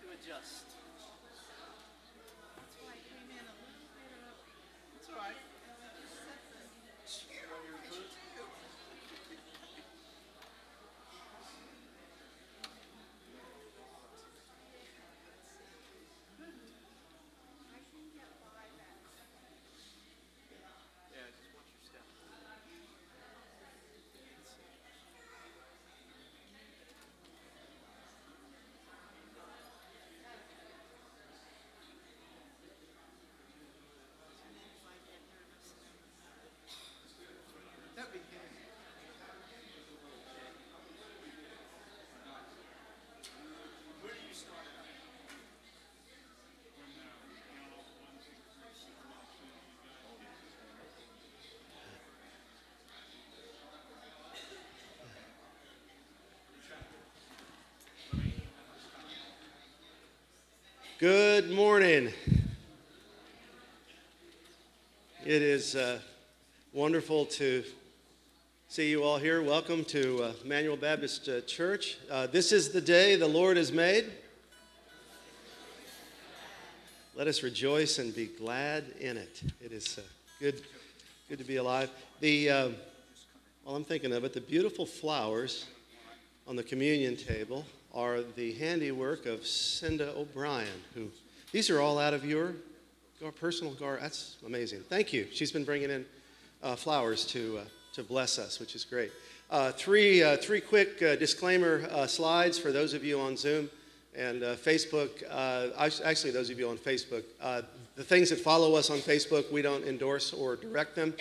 to adjust. That's why I came in a little bit early. It's all right. I can get by that. Yeah, just watch your step. That'd be good. Where do you start out? Good morning. It is uh, wonderful to see you all here. Welcome to uh, Emmanuel Baptist uh, Church. Uh, this is the day the Lord has made. Let us rejoice and be glad in it. It is uh, good, good to be alive. The, while I'm thinking of it, the beautiful flowers on the communion table are the handiwork of Cinda O'Brien, who these are all out of your, personal garden. That's amazing. Thank you. She's been bringing in uh, flowers to, uh, to bless us, which is great. Uh, three, uh, three quick uh, disclaimer uh, slides for those of you on Zoom and Facebook. Actually, those of you on Facebook. The things that follow us on Facebook, we don't endorse or direct them.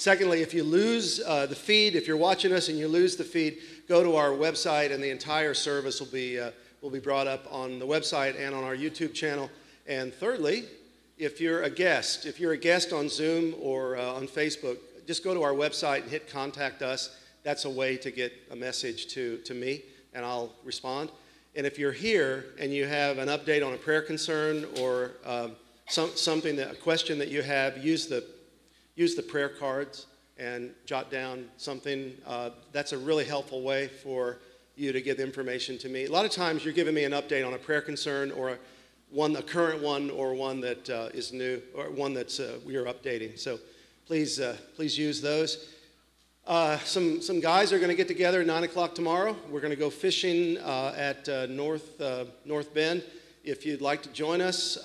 Secondly, if you lose uh, the feed, if you're watching us and you lose the feed, go to our website and the entire service will be, uh, will be brought up on the website and on our YouTube channel. And thirdly, if you're a guest, if you're a guest on Zoom or uh, on Facebook, just go to our website and hit contact us. That's a way to get a message to, to me, and I'll respond. And if you're here and you have an update on a prayer concern or um, some, something that a question that you have, use the use the prayer cards and jot down something. Uh, that's a really helpful way for you to give information to me. A lot of times you're giving me an update on a prayer concern or a, one, a current one, or one that uh, is new, or one that's uh, we are updating. So please, uh, please use those. Uh, some, some guys are going to get together at 9 o'clock tomorrow. We're going to go fishing uh, at North, North Bend. If you'd like to join us,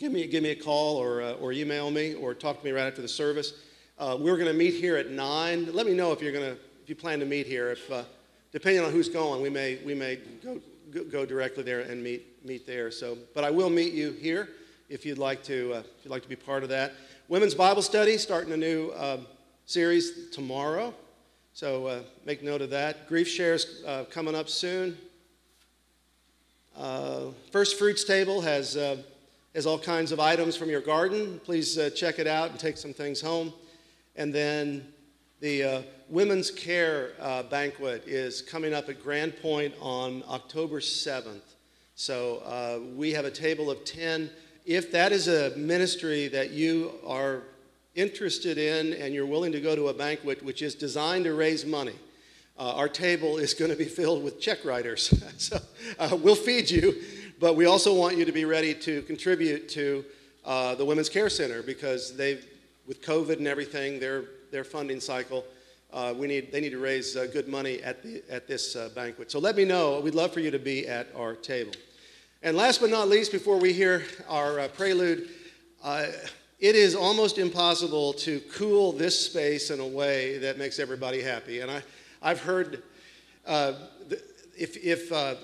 give, me, give me a call or, uh, or email me or talk to me right after the service. Uh, we're going to meet here at 9. Let me know if, you're gonna, if you plan to meet here. If, uh, depending on who's going, we may, we may go, go, directly there and meet, meet there. So, but I will meet you here if you'd like to, uh, if you'd like to be part of that. Women's Bible Study starting a new um, series tomorrow. So uh, make note of that. Grief shares uh, coming up soon. First Fruits Table has, has all kinds of items from your garden. Please uh, check it out and take some things home. And then the uh, Women's Care uh, Banquet is coming up at Grand Point on October 7th. So uh, we have a table of 10. If that is a ministry that you are interested in and you're willing to go to a banquet which is designed to raise money, uh, our table is going to be filled with check writers. so uh, we'll feed you, but we also want you to be ready to contribute to uh, the Women's Care Center because they've, with COVID and everything, their, their funding cycle, uh, we need, they need to raise uh, good money at, the, at this uh, banquet. So let me know. We'd love for you to be at our table. And last but not least, before we hear our uh, prelude, uh, it is almost impossible to cool this space in a way that makes everybody happy. And I, I've heard uh, if, if uh,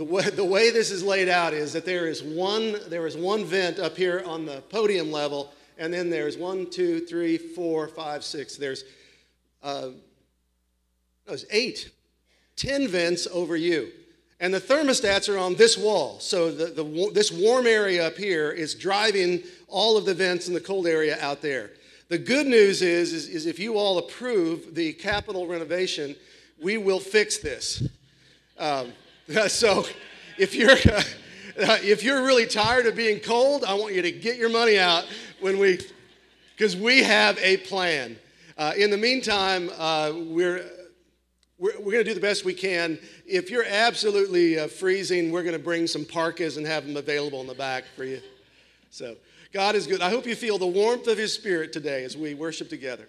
the, way, the way this is laid out is that there is one there is one vent up here on the podium level, and then there's one, two, three, four, five, six. There's uh, there's eight, ten vents over you. And the thermostats are on this wall. So the, the, this warm area up here is driving all of the vents in the cold area out there. The good news is, is, is if you all approve the capital renovation, we will fix this. Um, so if you're, if you're really tired of being cold, I want you to get your money out when we, because we have a plan. Uh, in the meantime, uh, we're we're, we're going to do the best we can. If you're absolutely uh, freezing, we're going to bring some parkas and have them available in the back for you. So, God is good. I hope you feel the warmth of His Spirit today as we worship together.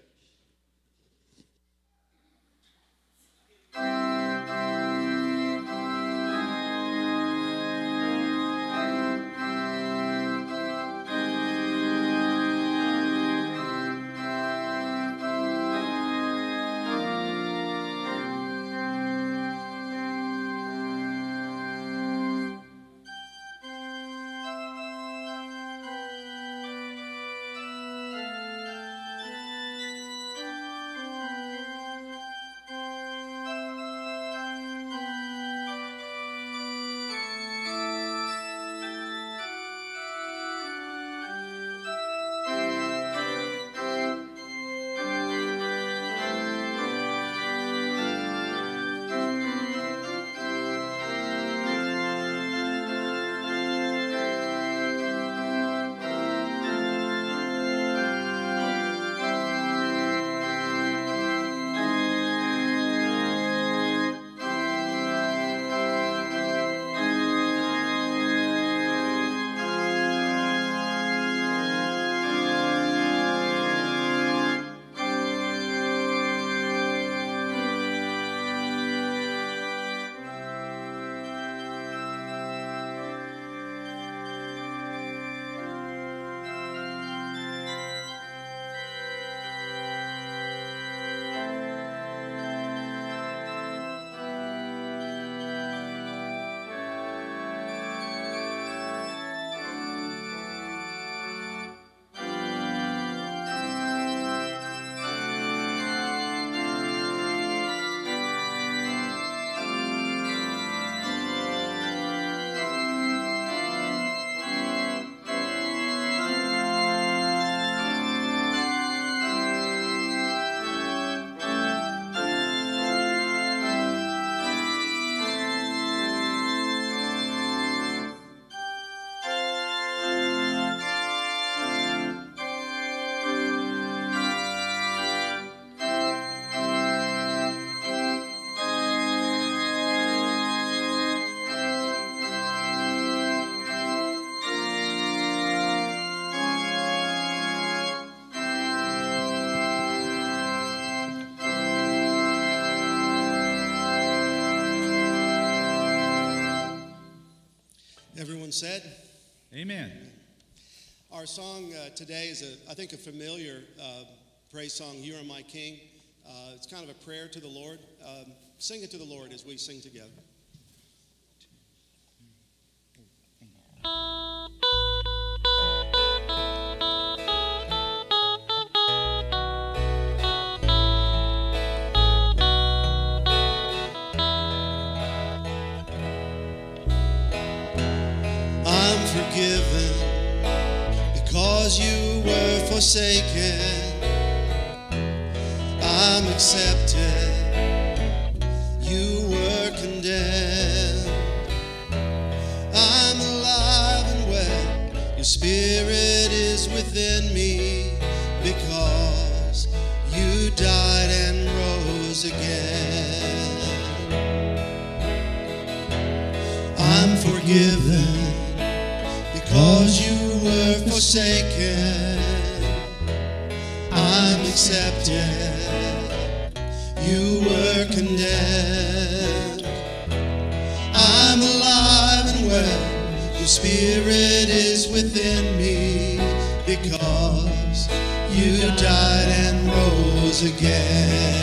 Everyone said? Amen. Our song uh, today is, a, I think, a familiar uh, praise song, You Are My King. Uh, it's kind of a prayer to the Lord. Um, sing it to the Lord as we sing together. Forsaken. I'm accepted. You were condemned. I'm alive and well. Your spirit is within me because you died and rose again. I'm forgiven because you were forsaken. You died and rose again.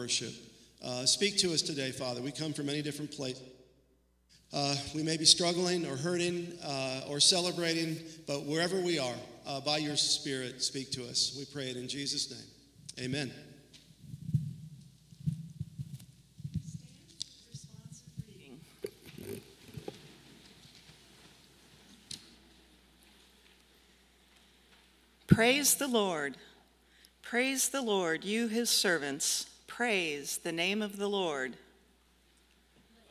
Worship. Uh, speak to us today, Father. We come from many different places. Uh, we may be struggling or hurting uh, or celebrating, but wherever we are, uh, by your Spirit, speak to us. We pray it in Jesus' name. Amen. Praise the Lord. Praise the Lord, you his servants. Praise the name of the Lord.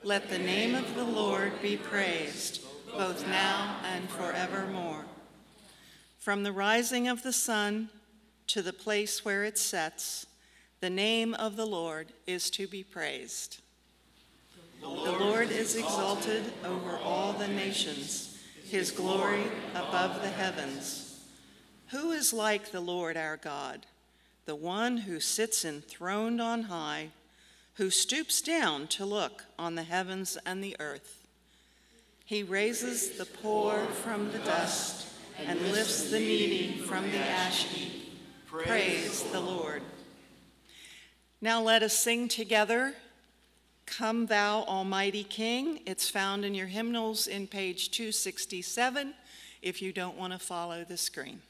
Let the name of the Lord be praised, both now and forevermore. From the rising of the sun to the place where it sets, the name of the Lord is to be praised. The Lord is exalted over all the nations, his glory above the heavens. Who is like the Lord our God, the one who sits enthroned on high, who stoops down to look on the heavens and the earth? He raises the poor from the dust and lifts the needy from the ash heap. Praise the Lord. Now let us sing together, Come Thou Almighty King. It's found in your hymnals in page 267 if you don't want to follow the screen.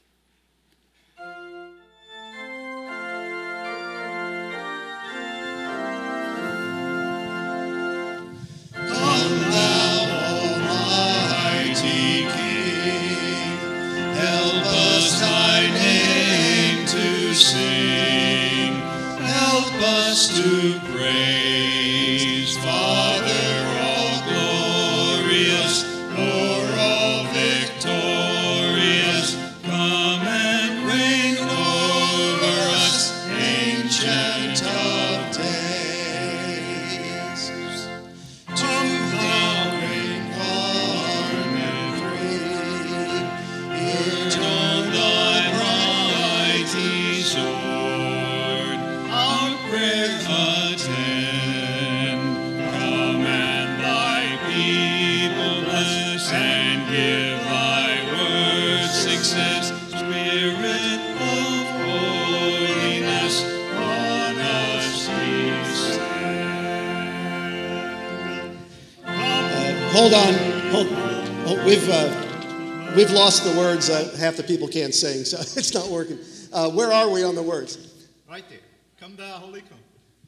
We've lost the words. Uh, half the people can't sing, so it's not working. Uh, where are we on the words? Right there. Come thou, holy come.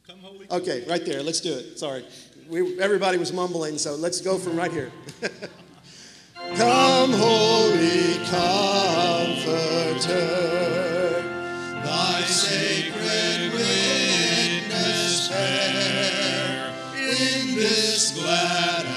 Come, holy come. Okay, right there. Let's do it. Sorry. We, everybody was mumbling, so let's go from right here. Come, Holy Comforter, thy sacred witness bear in this glad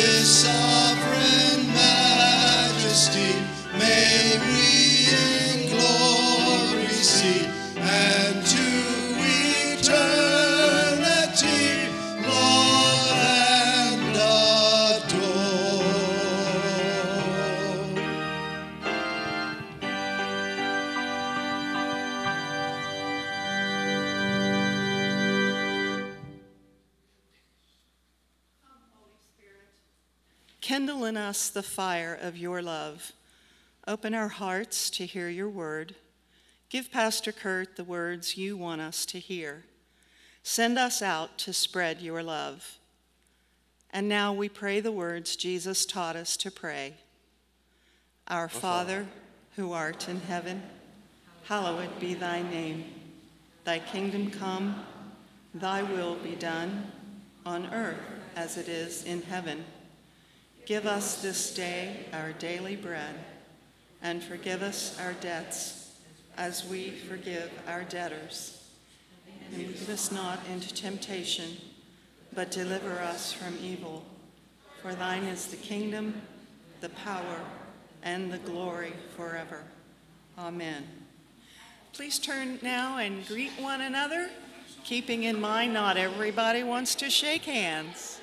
His us the fire of your love. Open our hearts to hear your word. Give Pastor Kurt the words you want us to hear. Send us out to spread your love. And now we pray the words Jesus taught us to pray. Our Father, who art in heaven, hallowed be thy name. Thy kingdom come, thy will be done, on earth as it is in heaven. Give us this day our daily bread, and forgive us our debts as we forgive our debtors. And lead us not into temptation, but deliver us from evil. For thine is the kingdom, the power, and the glory forever. Amen. Please turn now and greet one another, keeping in mind not everybody wants to shake hands.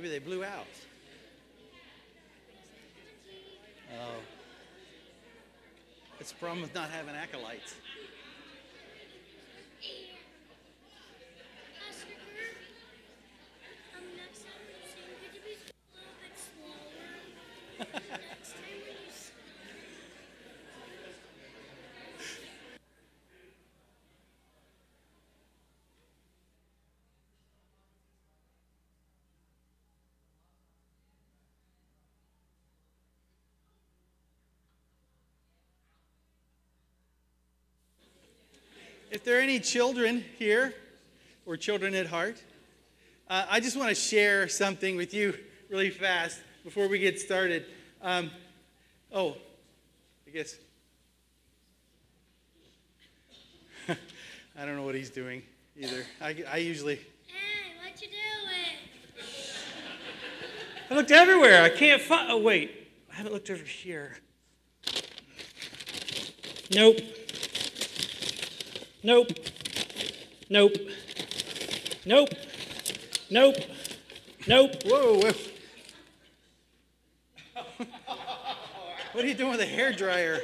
Maybe they blew out. Oh. It's a problem with not having acolytes. Pastor Kurt, um, next time when you sing, could you be a little bit slower? next time when you sing. If there are any children here or children at heart, uh, I just want to share something with you really fast before we get started. Um, oh, I guess. I don't know what he's doing either. I, I usually. Hey, what you doing? I looked everywhere. I can't find. Oh, wait. I haven't looked over here. Nope. Nope. Nope. Nope. Nope. Nope. Whoa, whoa. what are you doing with a hair dryer?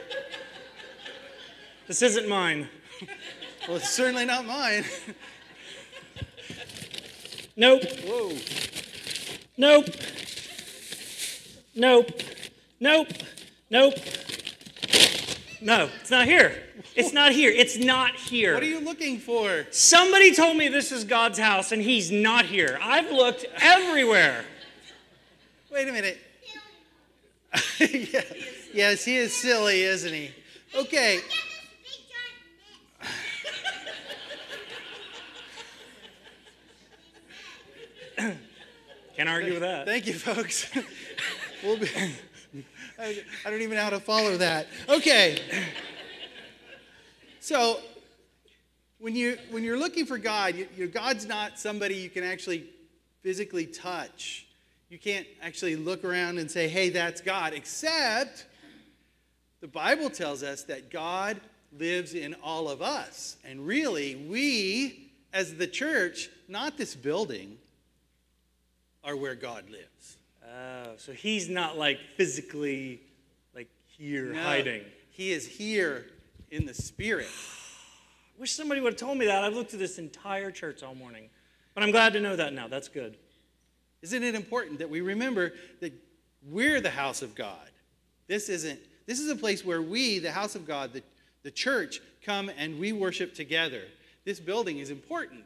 This isn't mine. Well, it's certainly not mine. Nope. Whoa. Nope. Nope. Nope. Nope. No, it's not here. It's not here. It's not here. What are you looking for? Somebody told me this is God's house and he's not here. I've looked everywhere. Wait a minute. yeah. Yes, he is silly, isn't he? Okay. Can't argue with that. Thank you, folks. we'll be, I, I don't even know how to follow that. Okay. So, when you when you're looking for God, you, you, God's not somebody you can actually physically touch. You can't actually look around and say, "Hey, that's God." Except the Bible tells us that God lives in all of us, and really, we as the church, not this building, are where God lives. Oh, so he's not like physically like here No, hiding. He is here in the spirit. I wish somebody would have told me that. I've looked at this entire church all morning. But I'm glad to know that now. That's good. Isn't it important that we remember that we're the house of God? This isn't this is a place where we, the house of God, the, the church, come and we worship together. This building is important,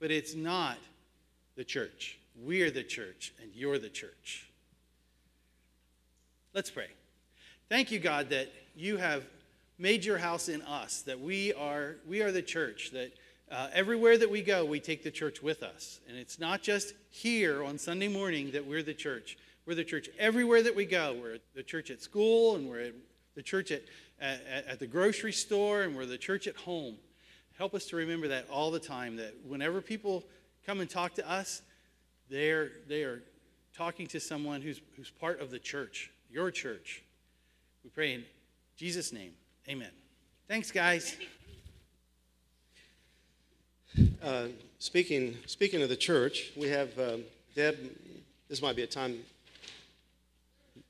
but it's not the church. We're the church, and you're the church. Let's pray. Thank you, God, that you have made your house in us, that we are, we are the church, that uh, everywhere that we go, we take the church with us. And it's not just here on Sunday morning that we're the church. We're the church everywhere that we go. We're the church at school, and we're the church at, at, at the grocery store, and we're the church at home. Help us to remember that all the time, that whenever people come and talk to us, they're, they are talking to someone who's, who's part of the church, your church. We pray in Jesus' name. Amen. Thanks, guys. Uh, speaking, speaking of the church, we have um, Deb. This might be a time.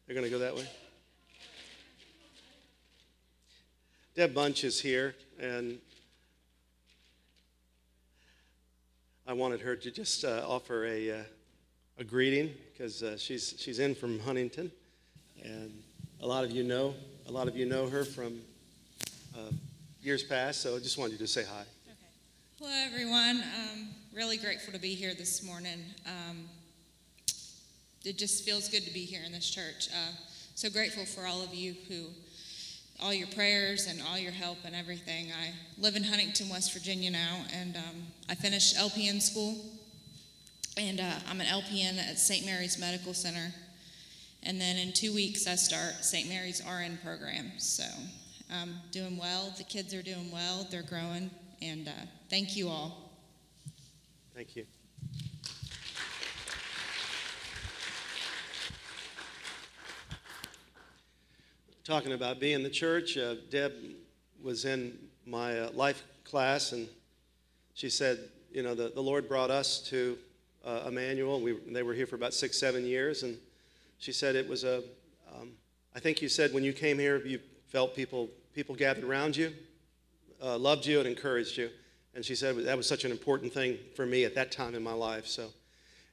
They're going to go that way. Deb Bunch is here, and I wanted her to just uh, offer a, uh, a greeting because uh, she's, she's in from Huntington, and a lot of you know a lot of you know her from uh, years past. So I just wanted to say hi. Hello, everyone. Um, really grateful to be here this morning. Um, it just feels good to be here in this church. Uh, so grateful for all of you who, all your prayers and all your help and everything. I live in Huntington, West Virginia now, and um, I finished LPN school, and uh, I'm an LPN at St. Mary's Medical Center. And then in two weeks, I start St. Mary's RN program. So I'm doing well. The kids are doing well. They're growing. And uh, thank you all. Thank you. Talking about being the church, uh, Deb was in my uh, life class, and she said, you know, the, the Lord brought us to uh, Emmanuel. We, they were here for about six, seven years, and she said it was a. Um, I think you said when you came here, you felt people, people gathered around you, uh, loved you, and encouraged you. And she said that was such an important thing for me at that time in my life. So,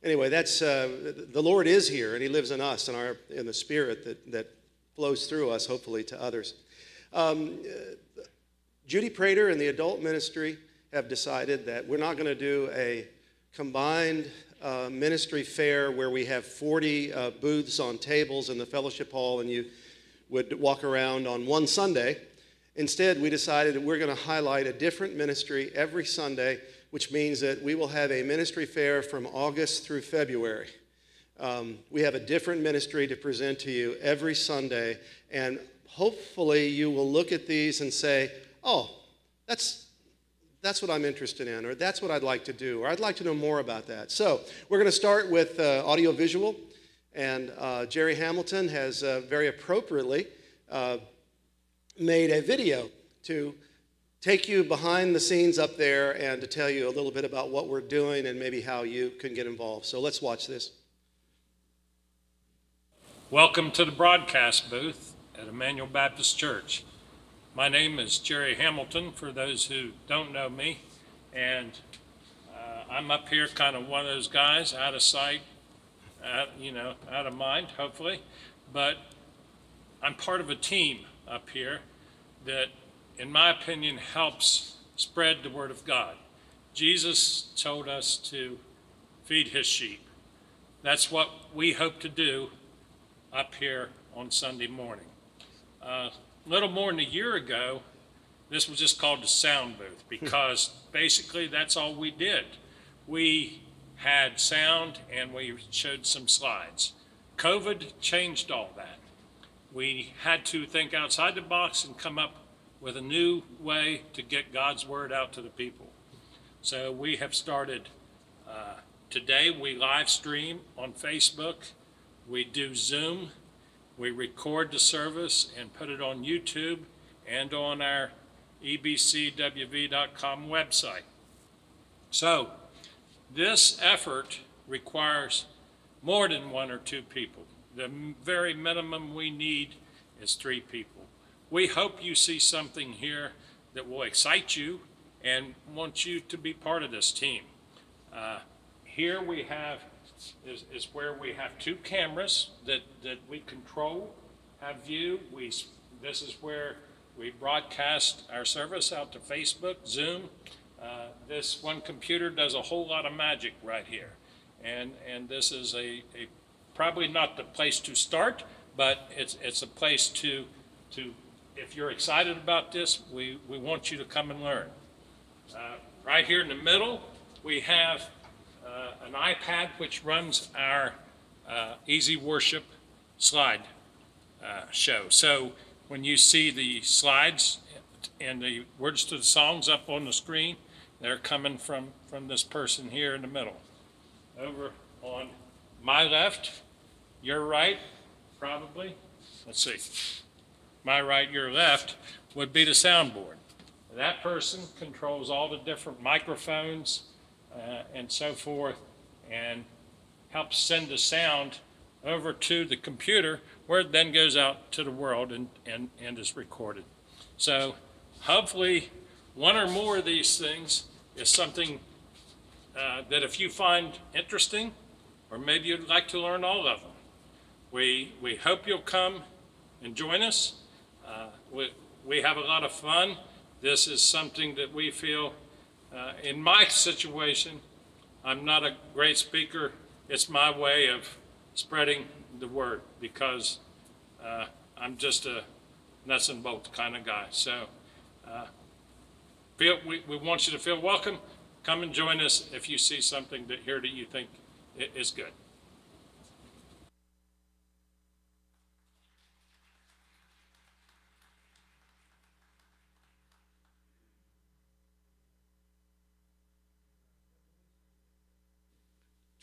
anyway, that's uh, the Lord is here, and He lives in us, and our in the Spirit that that flows through us, hopefully, to others. Um, Judy Prater and the adult ministry have decided that we're not going to do a combined uh, ministry fair where we have 40 uh, booths on tables in the fellowship hall and you would walk around on one Sunday. Instead, we decided that we're going to highlight a different ministry every Sunday, which means that we will have a ministry fair from August through February. Um, we have a different ministry to present to you every Sunday, and hopefully you will look at these and say, oh, that's, that's what I'm interested in, or that's what I'd like to do, or I'd like to know more about that. So we're going to start with uh, audiovisual, and uh, Jerry Hamilton has uh, very appropriately uh, made a video to take you behind the scenes up there and to tell you a little bit about what we're doing and maybe how you can get involved. So let's watch this. Welcome to the broadcast booth at Emmanuel Baptist Church. My name is Jerry Hamilton, for those who don't know me, and uh, I'm up here kind of one of those guys, out of sight, out, you know, out of mind, hopefully, but I'm part of a team up here that, in my opinion, helps spread the Word of God. Jesus told us to feed His sheep. That's what we hope to do up here on Sunday morning. A uh, little more than a year ago, this was just called the sound booth because basically that's all we did. We had sound and we showed some slides. COVID changed all that. We had to think outside the box and come up with a new way to get God's word out to the people. So we have started uh, today, we live stream on Facebook we do Zoom, we record the service and put it on YouTube and on our ebcwv.com website. So, this effort requires more than one or two people. The very minimum we need is three people. We hope you see something here that will excite you and want you to be part of this team. Uh, here we have is, is where we have two cameras that, that we control, have view. We, this is where we broadcast our service out to Facebook, Zoom. Uh, this one computer does a whole lot of magic right here. And, and this is a, a probably not the place to start, but it's, it's a place to, to, if you're excited about this, we, we want you to come and learn. Uh, right here in the middle, we have uh, an iPad which runs our uh, Easy Worship slide uh, show. So when you see the slides and the words to the songs up on the screen, they're coming from, from this person here in the middle. Over on my left, your right, probably. Let's see. My right, your left would be the soundboard. That person controls all the different microphones, uh, and so forth, and helps send the sound over to the computer where it then goes out to the world and, and, and is recorded. So hopefully one or more of these things is something uh, that if you find interesting, or maybe you'd like to learn all of them, we, we hope you'll come and join us. Uh, we, we have a lot of fun. This is something that we feel, uh, in my situation, I'm not a great speaker. It's my way of spreading the word because uh, I'm just a nuts and bolts kind of guy. So uh, feel, we, we want you to feel welcome. Come and join us if you see something that here that you think is good.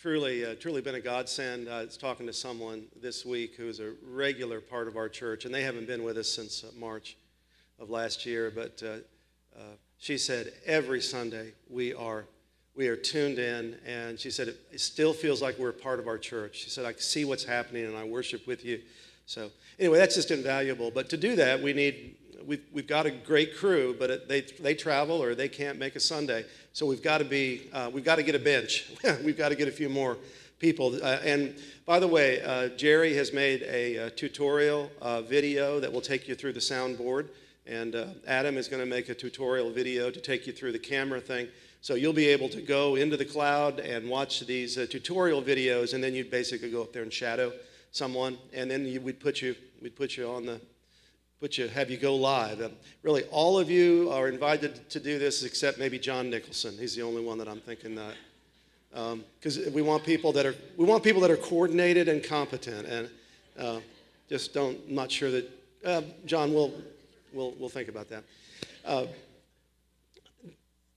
Truly, uh, truly been a godsend. I was talking to someone this week who is a regular part of our church, and they haven't been with us since uh, March of last year. But uh, uh, she said every Sunday we are we are tuned in, and she said it, it still feels like we're a part of our church. She said I see what's happening, and I worship with you. So anyway, that's just invaluable. But to do that, we need we've, we've got a great crew, but it, they, they travel or they can't make a Sunday. So we've got to be, uh, we've got to get a bench. we've got to get a few more people. Uh, and by the way, uh, Jerry has made a, a tutorial uh, video that will take you through the soundboard. And uh, Adam is going to make a tutorial video to take you through the camera thing. So you'll be able to go into the cloud and watch these uh, tutorial videos, and then you'd basically go up there and shadow someone, and then you, we'd put you, we'd put you on the put you, have you go live. Um, really, all of you are invited to do this except maybe John Nicholson. He's the only one that I'm thinking that. Because we want people that are we want people that are coordinated and competent, and uh, just don't. I'm not sure that uh, John will will will think about that. Uh,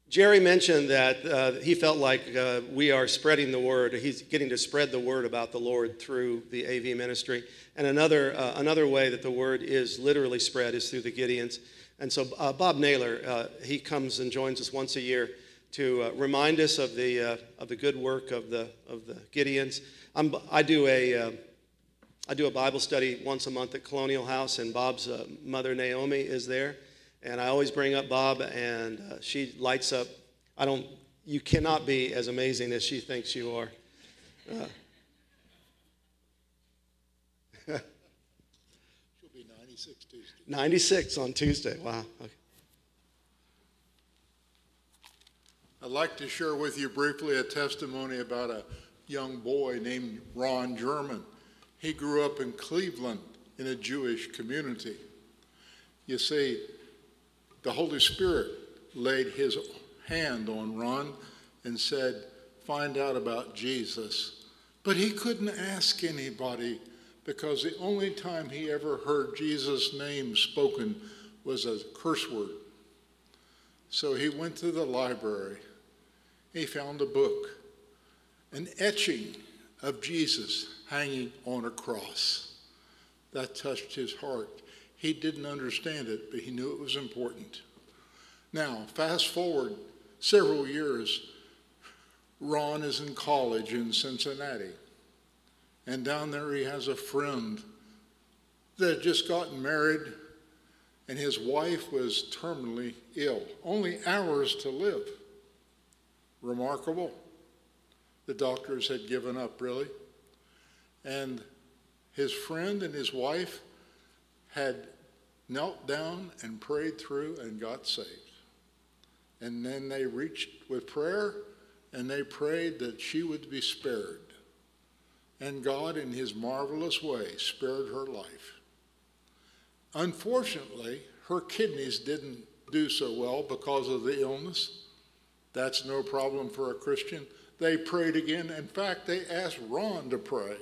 Jerry mentioned that uh, he felt like uh, we are spreading the word. He's getting to spread the word about the Lord through the AV ministry. And another, uh, another way that the word is literally spread is through the Gideons. And so uh, Bob Naylor, uh, he comes and joins us once a year to uh, remind us of the, of the good work of the, of the Gideons. I'm, I, do a, I do a Bible study once a month at Colonial House, and Bob's mother, Naomi, is there. And I always bring up Bob, and uh, she lights up. I don't, you cannot be as amazing as she thinks you are. Uh, She'll be 96 Tuesday. 96 on Tuesday. Wow. Okay. I'd like to share with you briefly a testimony about a young boy named Ron German. He grew up in Cleveland in a Jewish community. You see, the Holy Spirit laid his hand on Ron and said, Find out about Jesus. But he couldn't ask anybody because the only time he ever heard Jesus' name spoken was a curse word. So he went to the library. He found a book, an etching of Jesus hanging on a cross. That touched his heart. He didn't understand it, but he knew it was important. Now, fast forward several years, Ron is in college in Cincinnati. And down there, he has a friend that had just gotten married, and his wife was terminally ill, only hours to live. Remarkable. The doctors had given up, really. And his friend and his wife had knelt down and prayed through and got saved. And then they reached with prayer and they prayed that she would be spared. And God, in his marvelous way, spared her life. Unfortunately, her kidneys didn't do so well because of the illness. That's no problem for a Christian. They prayed again. In fact, they asked Ron to pray.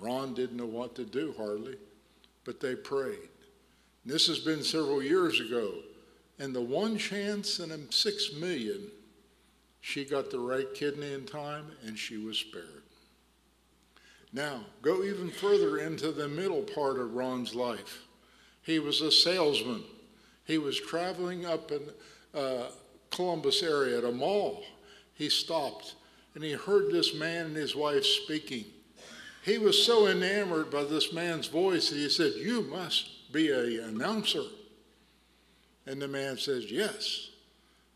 Ron didn't know what to do hardly, but they prayed. And This has been several years ago. And the one chance in six million, she got the right kidney in time and she was spared. Now, go even further into the middle part of Ron's life. He was a salesman. He was traveling up in uh, Columbus area at a mall, he stopped and he heard this man and his wife speaking. He was so enamored by this man's voice that he said, You must be an announcer. And the man says, Yes.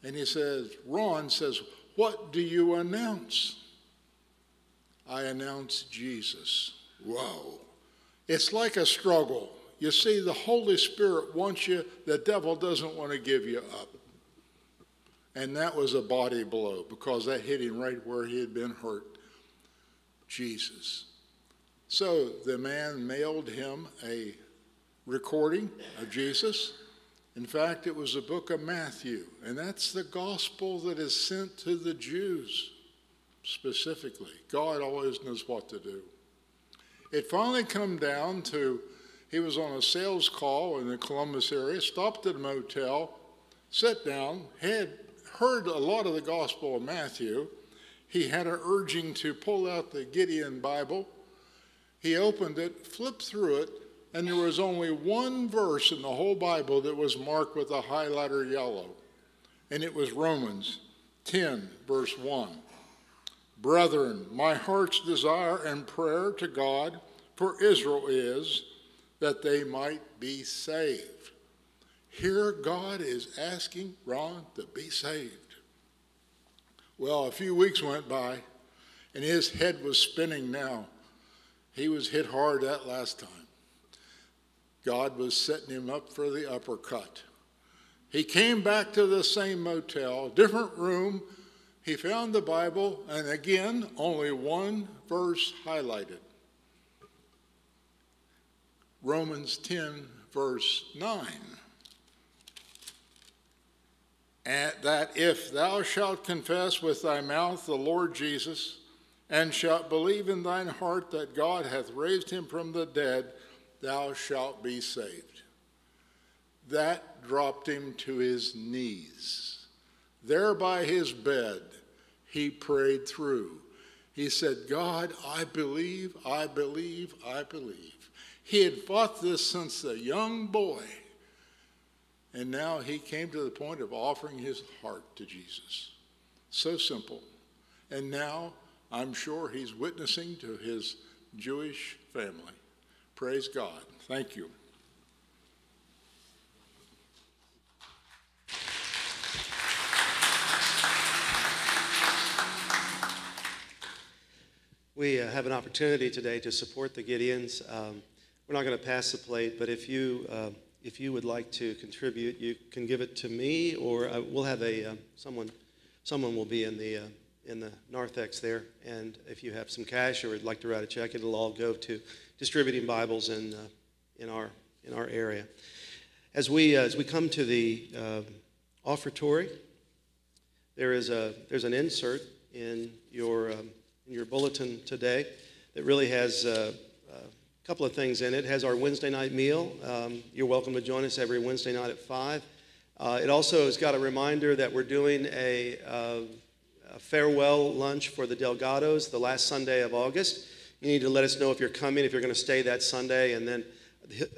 And he says, Ron says, What do you announce? I announce Jesus. Whoa. It's like a struggle. You see, the Holy Spirit wants you, the devil doesn't want to give you up. And that was a body blow because that hit him right where he had been hurt. Jesus. So the man mailed him a recording of Jesus. In fact, it was the book of Matthew, and that's the gospel that is sent to the Jews specifically. God always knows what to do. It finally come down to he was on a sales call in the Columbus area, stopped at a motel, sat down, had heard a lot of the Gospel of Matthew. He had an urging to pull out the Gideon Bible. He opened it, flipped through it, and there was only one verse in the whole Bible that was marked with a highlighter yellow, and it was Romans 10, verse 1. Brethren, my heart's desire and prayer to God for Israel is that they might be saved. Here, God is asking Ron to be saved. Well, a few weeks went by, and his head was spinning now. He was hit hard that last time. God was setting him up for the uppercut. He came back to the same motel, different room. He found the Bible, and again, only one verse highlighted. Romans 10, verse 9. And that if thou shalt confess with thy mouth the Lord Jesus, and shalt believe in thine heart that God hath raised him from the dead, thou shalt be saved. That dropped him to his knees. There by his bed, he prayed through. He said, God, I believe, I believe, I believe. He had fought this since a young boy. And now he came to the point of offering his heart to Jesus. So simple. And now I'm sure he's witnessing to his Jewish family. Praise God. Thank you. We uh, have an opportunity today to support the Gideons. Um, we're not going to pass the plate, but if you uh, if you would like to contribute, you can give it to me, or uh, we'll have a uh, someone someone will be in the uh, in the narthex there. And if you have some cash or would like to write a check, it'll all go to distributing Bibles in uh, in our in our area. As we uh, as we come to the offertory, there is a there's an insert in your um, in your bulletin today that really has a couple of things in it. It has our Wednesday night meal. Um, you're welcome to join us every Wednesday night at 5. Uh, it also has got a reminder that we're doing a, uh, a, farewell lunch for the Delgados the last Sunday of August. You need to let us know if you're coming, if you're going to stay that Sunday, and then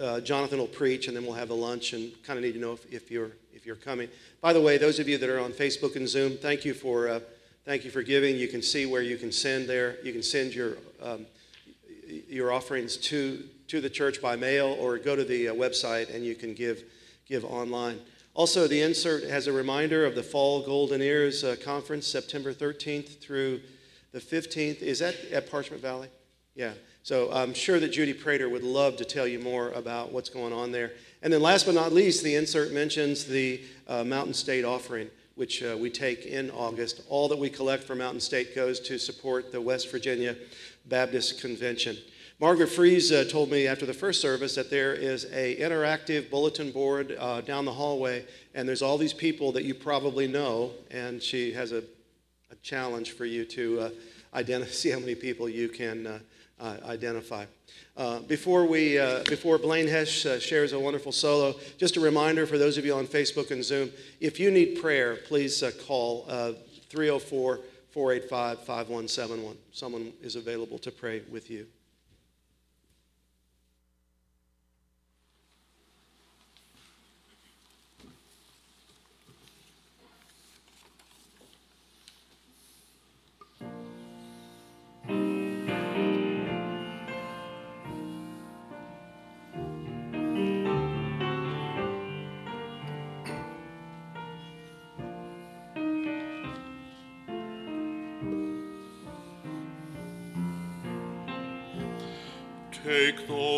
uh, Jonathan will preach, and then we'll have the lunch, and kind of need to know if, if, you're if you're coming. By the way, those of you that are on Facebook and Zoom, thank you for uh, thank you for giving. You can see where you can send there. You can send your um, your offerings to, to the church by mail or go to the uh, website and you can give, give online. Also, the insert has a reminder of the Fall Golden Years uh, Conference, September 13th through the 15th. Is that at Parchment Valley? Yeah. So I'm sure that Judy Prater would love to tell you more about what's going on there. And then last but not least, the insert mentions the uh, Mountain State offering, which uh, we take in August. All that we collect from Mountain State goes to support the West Virginia Baptist Convention. Margaret Fries uh, told me after the first service that there is a interactive bulletin board uh, down the hallway, and there's all these people that you probably know, and she has a, a challenge for you to uh, identify, see how many people you can uh, uh, identify. Uh, before we, before Blaine Hesh shares a wonderful solo, just a reminder for those of you on Facebook and Zoom, if you need prayer, please call 304- 485 5171. Someone is available to pray with you. Take the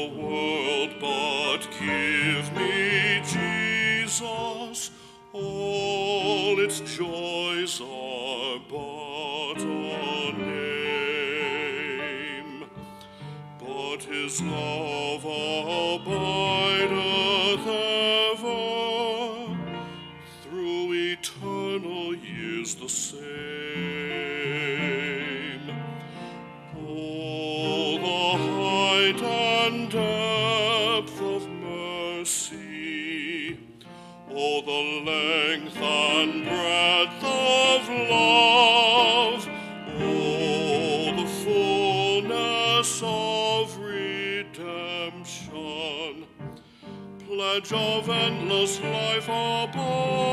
endless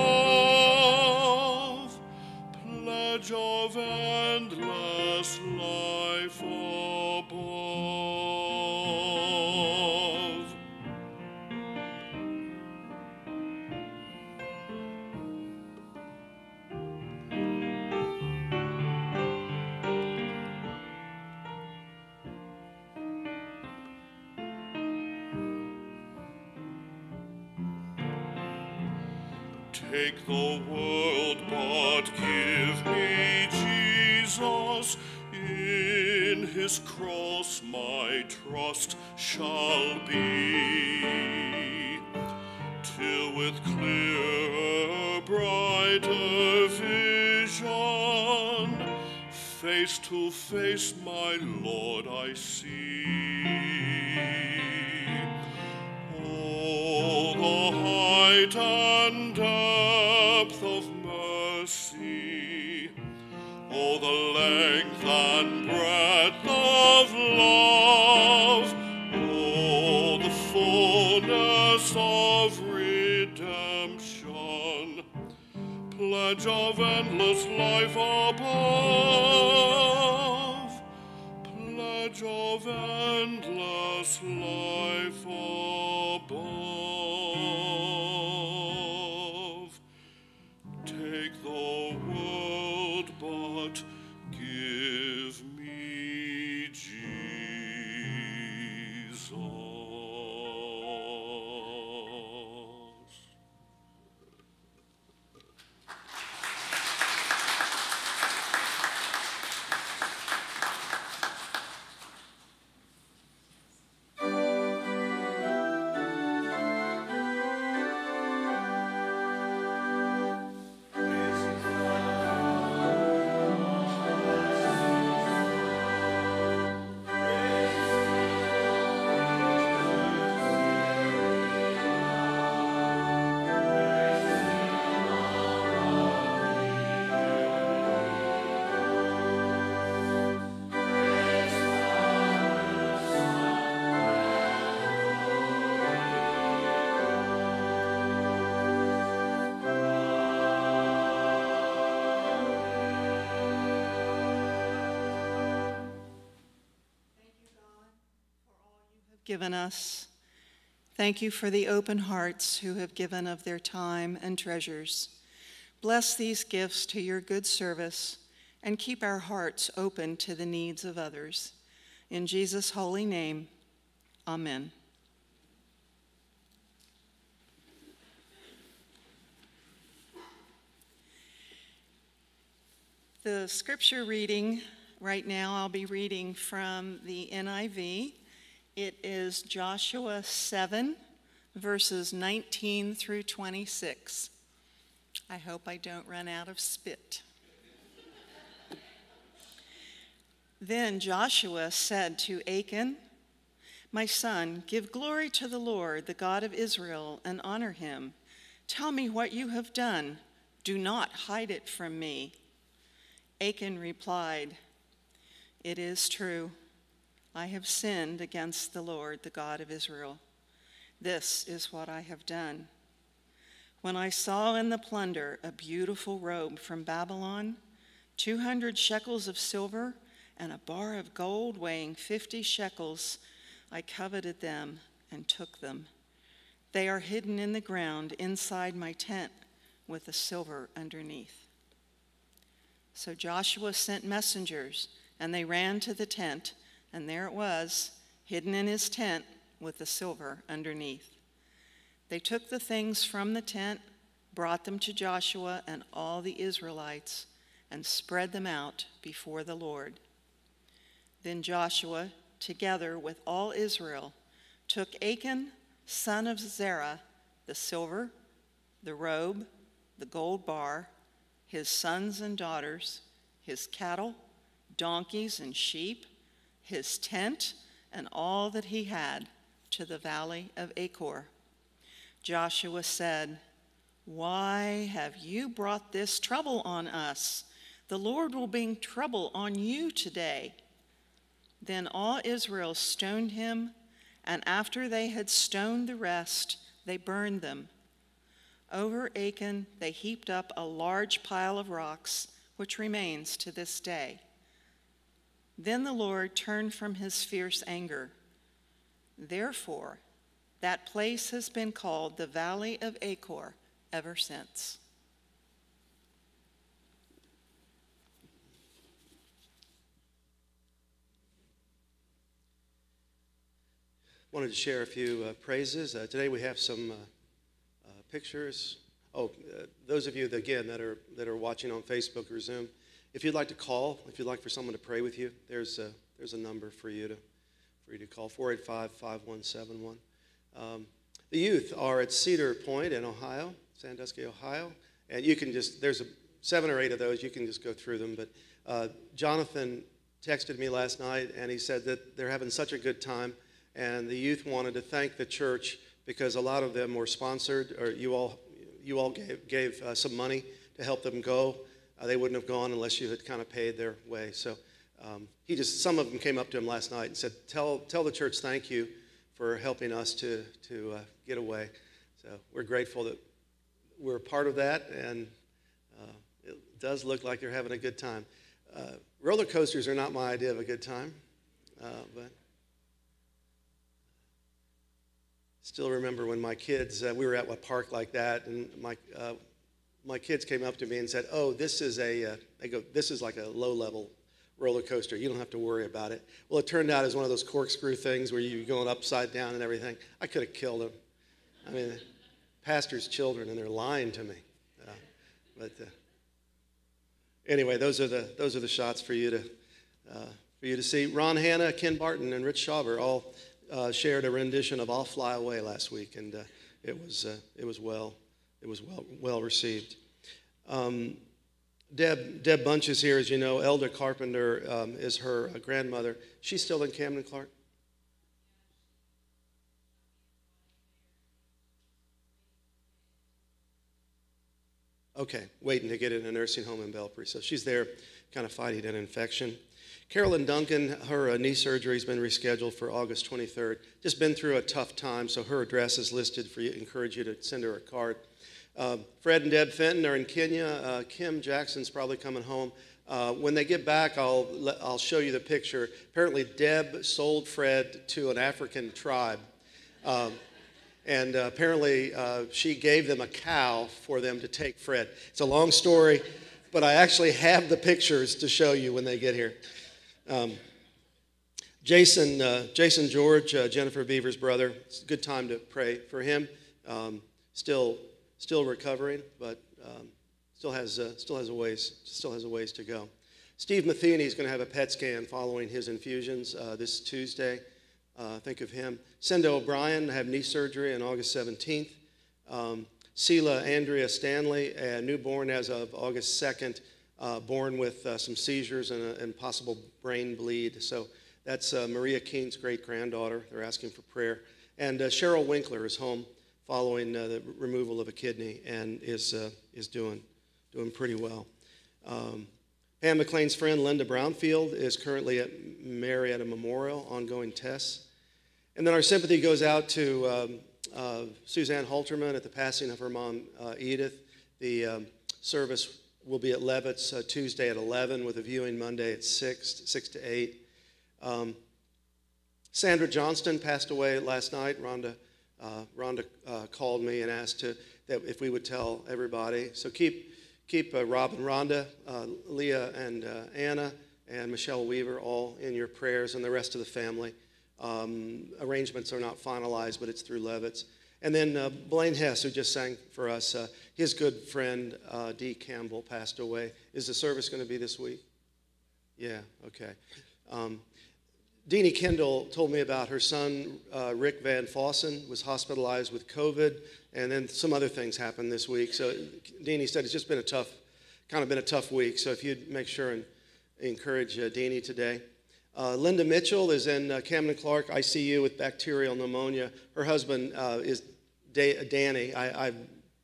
face my Lord I see. Oh, the height and depth of mercy, oh, the length and breadth of love, oh, the fullness of redemption, pledge of endless life above, endless life above. Given us. Thank you for the open hearts who have given of their time and treasures. Bless these gifts to your good service and keep our hearts open to the needs of others. In Jesus' holy name, amen. The scripture reading right now, I'll be reading from the NIV. It is Joshua 7, verses 19 through 26. I hope I don't run out of spit. then Joshua said to Achan, My son, give glory to the Lord, the God of Israel, and honor him. Tell me what you have done. Do not hide it from me. Achan replied, It is true. I have sinned against the Lord, the God of Israel. This is what I have done. When I saw in the plunder a beautiful robe from Babylon, 200 shekels of silver, and a bar of gold weighing 50 shekels, I coveted them and took them. They are hidden in the ground inside my tent with the silver underneath. So Joshua sent messengers, and they ran to the tent, and there it was, hidden in his tent with the silver underneath. They took the things from the tent, brought them to Joshua and all the Israelites, and spread them out before the Lord. Then Joshua, together with all Israel, took Achan, son of Zerah, the silver, the robe, the gold bar, his sons and daughters, his cattle, donkeys, and sheep, his tent, and all that he had to the valley of Achor. Joshua said, Why have you brought this trouble on us? The Lord will bring trouble on you today. Then all Israel stoned him, and after they had stoned the rest, they burned them. Over Achan they heaped up a large pile of rocks, which remains to this day. Then the Lord turned from his fierce anger. Therefore, that place has been called the Valley of Achor ever since. Wanted to share a few uh, praises. Uh, today we have some uh, uh pictures. Oh, uh, those of you that, again that are that are watching on Facebook or Zoom, if you'd like to call, if you'd like for someone to pray with you, there's a, there's a number for you to for you to call 485-5171. Um, the youth are at Cedar Point in Ohio, Sandusky, Ohio, and you can just there's a, seven or eight of those. You can just go through them. But uh, Jonathan texted me last night, and he said that they're having such a good time and the youth wanted to thank the church because a lot of them were sponsored, or you all, you all gave, gave uh, some money to help them go. Uh, they wouldn't have gone unless you had kind of paid their way. So um, he just, some of them came up to him last night and said, "Tell, tell the church thank you for helping us to to uh, get away." So we're grateful that we're a part of that, and uh, it does look like you're having a good time. Uh, roller coasters are not my idea of a good time, uh, but still remember when my kids, uh, we were at a park like that, and my, my kids came up to me and said, oh, this is a, uh, they go, this is like a low-level roller coaster. You don't have to worry about it. Well, it turned out as one of those corkscrew things where you're going upside down and everything. I could have killed them. I mean, pastor's children, and they're lying to me. Uh, but uh, anyway, those are the those are the shots for you to uh, for you to see. Ron Hanna, Ken Barton, and Rich Schauber all uh, shared a rendition of "I'll Fly Away" last week, and uh, it was it was well it was well well received. Um, Deb Deb Bunch is here, as you know. Elder Carpenter um, is her uh, grandmother. She's still in Camden, Clark. Okay, waiting to get in a nursing home in Belpre. So she's there, kind of fighting an infection. Carolyn Duncan, her uh, knee surgery has been rescheduled for August 23rd. Just been through a tough time, so her address is listed for you. Encourage you to send her a card. Uh, Fred and Deb Fenton are in Kenya. Uh, Kim Jackson's probably coming home. Uh, when they get back, I'll, I'll show you the picture. Apparently, Deb sold Fred to an African tribe. Um, and uh, apparently, uh, she gave them a cow for them to take Fred. It's a long story, but I actually have the pictures to show you when they get here. Um, Jason, uh, Jason George, uh, Jennifer Beaver's brother. It's a good time to pray for him. Um, still, still recovering, but um, still has uh, still has a ways still has a ways to go. Steve Matheny is going to have a PET scan following his infusions uh, this Tuesday. Uh, think of him. Cinda O'Brien have knee surgery on August 17th. Um, Andrea Stanley, a newborn as of August 2nd uh, born with uh, some seizures and, a, and, possible brain bleed. So that's uh, Maria Keene's great granddaughter. They're asking for prayer. And uh, Cheryl Winkler is home following uh, the removal of a kidney and is, uh, is doing, doing pretty well. Um, Pam McLean's friend Linda Brownfield is currently at Marietta Memorial, ongoing tests. And then our sympathy goes out to um, Suzanne Halterman at the passing of her mom, Edith. The um, service will be at Levitt's uh, Tuesday at 11 with a viewing Monday at 6, 6 to 8. Um, Sandra Johnston passed away last night. Rhonda, uh, Rhonda uh, called me and asked to, that if we would tell everybody. So keep, keep uh, Rob and Rhonda, uh, Leah and uh, Anna, and Michelle Weaver all in your prayers and the rest of the family. Um, arrangements are not finalized, but it's through Levitz. And then uh, Blaine Hess, who just sang for us, uh, his good friend uh, Dee Campbell passed away. Is the service going to be this week? Yeah, okay. Um, Deanie Kendall told me about her son, uh, Rick Van Fossen, was hospitalized with COVID, and then some other things happened this week. So Deanie said it's just been a tough, kind of been a tough week. So if you'd make sure and encourage uh, Deanie today. Uh, Linda Mitchell is in uh, Camden Clark ICU with bacterial pneumonia. Her husband uh, is da- Danny. I, I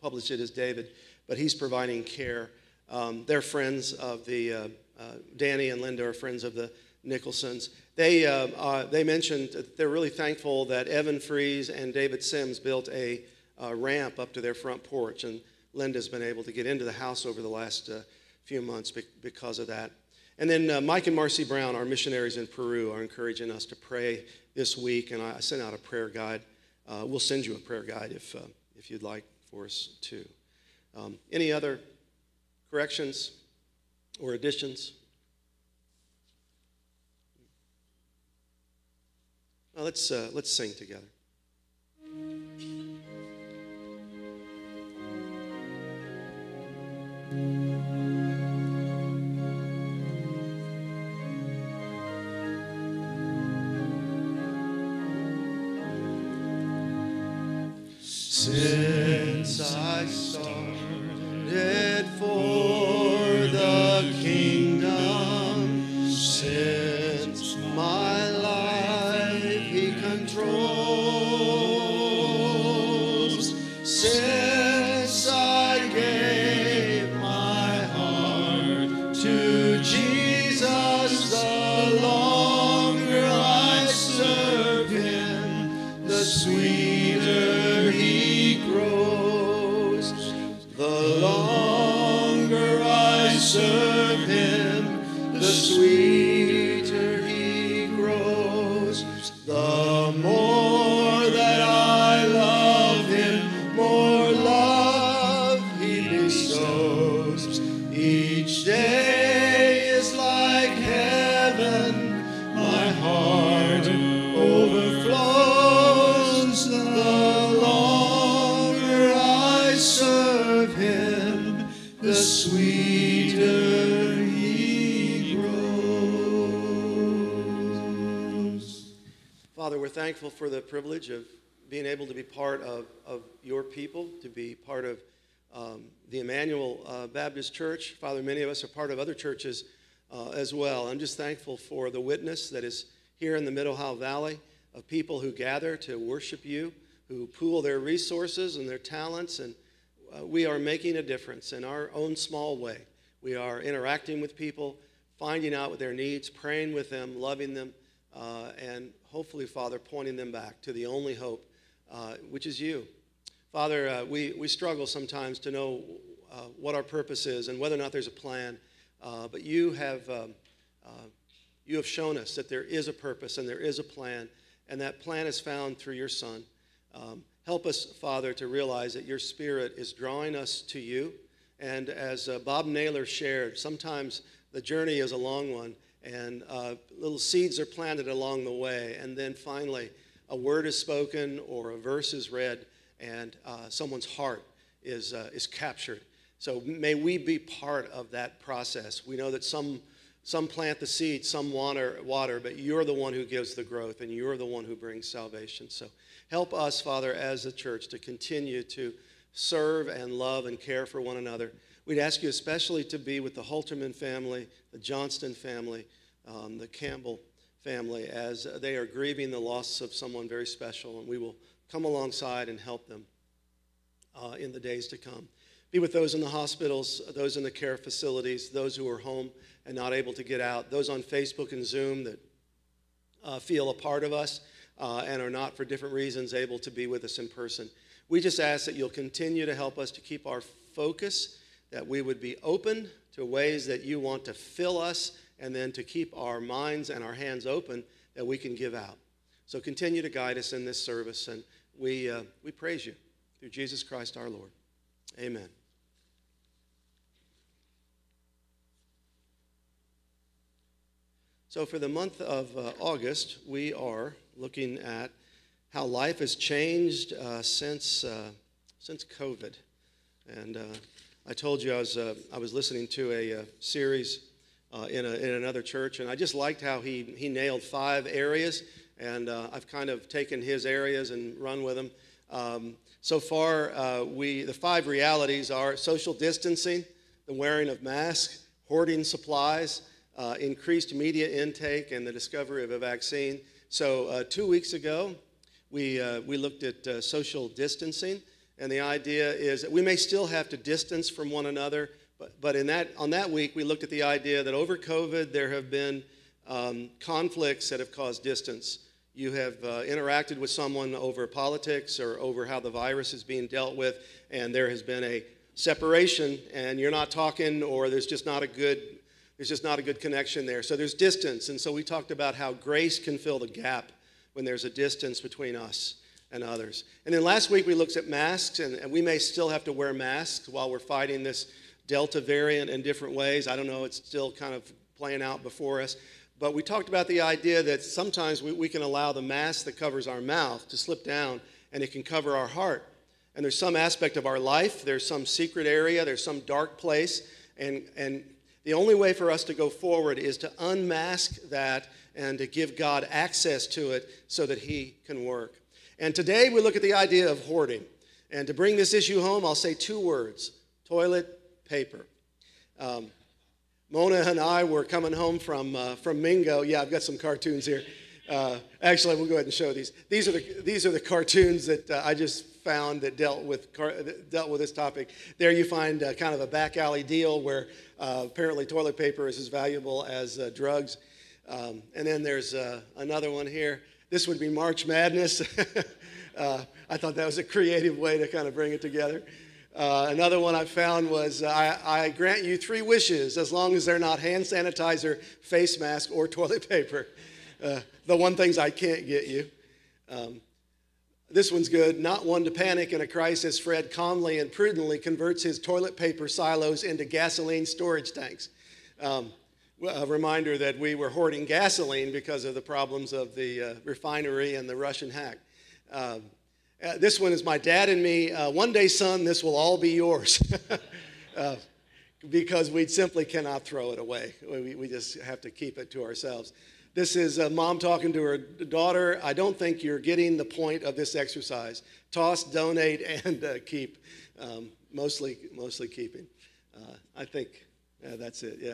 published it as David, but he's providing care. Um, they're friends of the, uh, uh, Danny and Linda are friends of the Nicholsons. They, uh, uh, they mentioned that they're really thankful that Evan Fries and David Sims built a uh, ramp up to their front porch, and Linda's been able to get into the house over the last uh, few months be- because of that. And then uh, Mike and Marcy Brown, our missionaries in Peru, are encouraging us to pray this week, and I, I sent out a prayer guide. Uh, we'll send you a prayer guide if, uh, if you'd like for us to. Um, any other corrections or additions? Well, let's, uh, let's sing together. Since serve him, the sweeter thankful for the privilege of being able to be part of, of your people, to be part of um, the Emmanuel uh, Baptist Church. Father, many of us are part of other churches uh, as well. I'm just thankful for the witness that is here in the Mid Ohio Valley of people who gather to worship you, who pool their resources and their talents, and uh, we are making a difference in our own small way. We are interacting with people, finding out what their needs, praying with them, loving them, uh, and hopefully, Father, pointing them back to the only hope, uh, which is you. Father, uh, we, we struggle sometimes to know uh, what our purpose is and whether or not there's a plan, uh, but you have, um, uh, you have shown us that there is a purpose and there is a plan, and that plan is found through your Son. Um, help us, Father, to realize that your Spirit is drawing us to you. And as uh, Bob Naylor shared, sometimes the journey is a long one, and uh, little seeds are planted along the way, and then finally a word is spoken or a verse is read, and uh, someone's heart is, uh, is captured. So may we be part of that process. We know that some, some plant the seed, some water, water, but you're the one who gives the growth, and you're the one who brings salvation. So help us, Father, as a church to continue to serve and love and care for one another. We'd ask you especially to be with the Holterman family, the Johnston family, um, the Campbell family, as they are grieving the loss of someone very special, and we will come alongside and help them uh, in the days to come. Be with those in the hospitals, those in the care facilities, those who are home and not able to get out, those on Facebook and Zoom that uh, feel a part of us uh, and are not, for different reasons, able to be with us in person. We just ask that you'll continue to help us to keep our focus, that we would be open to ways that you want to fill us, and then to keep our minds and our hands open that we can give out. So continue to guide us in this service, and we, uh, we praise you through Jesus Christ our Lord. Amen. So, for the month of uh, August, we are looking at how life has changed uh, since, uh, since COVID. And uh, I told you I was, uh, I was listening to a, uh, series uh, in, a, in another church, and I just liked how he, he nailed five areas, and I've kind of taken his areas and run with them. Um, so far, we, the five realities are social distancing, the wearing of masks, hoarding supplies, uh, increased media intake, and the discovery of a vaccine. So, uh, two weeks ago, we, uh, we looked at uh, social distancing, and the idea is that we may still have to distance from one another, but, but in that, on that week, we looked at the idea that over COVID, there have been um, conflicts that have caused distance. You have uh, interacted with someone over politics or over how the virus is being dealt with, and there has been a separation, and you're not talking, or there's just not a good there's just not a good connection there. So there's distance. And so we talked about how grace can fill the gap when there's a distance between us and others. And then last week we looked at masks, and, and we may still have to wear masks while we're fighting this Delta variant in different ways. I don't know, it's still kind of playing out before us. But we talked about the idea that sometimes we, we can allow the mask that covers our mouth to slip down and it can cover our heart. And there's some aspect of our life, there's some secret area, there's some dark place, and, and the only way for us to go forward is to unmask that and to give God access to it so that He can work. And today we look at the idea of hoarding. And to bring this issue home, I'll say two words toilet paper. Um, Mona and I were coming home from, uh, from Mingo. Yeah, I've got some cartoons here. Uh, actually, we'll go ahead and show these. These are the, these are the cartoons that uh, I just found that dealt with, that dealt with this topic. There you find uh, kind of a back alley deal where uh, apparently toilet paper is as valuable as uh, drugs. Um, and then there's another one here. This would be March Madness. Uh, I thought that was a creative way to kind of bring it together. Uh, another one I found was I, I, grant you three wishes as long as they're not hand sanitizer, face mask, or toilet paper. the one things I can't get you. Um, this one's good. Not one to panic in a crisis, Fred calmly and prudently converts his toilet paper silos into gasoline storage tanks. Um, a reminder that we were hoarding gasoline because of the problems of the uh, refinery and the Russian hack. Um, uh, this one is my dad and me. Uh, one day, son, this will all be yours. Uh, because we simply cannot throw it away. We, we just have to keep it to ourselves. This is a mom talking to her daughter. I don't think you're getting the point of this exercise. Toss, donate, and uh, keep. Um, mostly, mostly keeping. Uh, I think that's it. Yeah.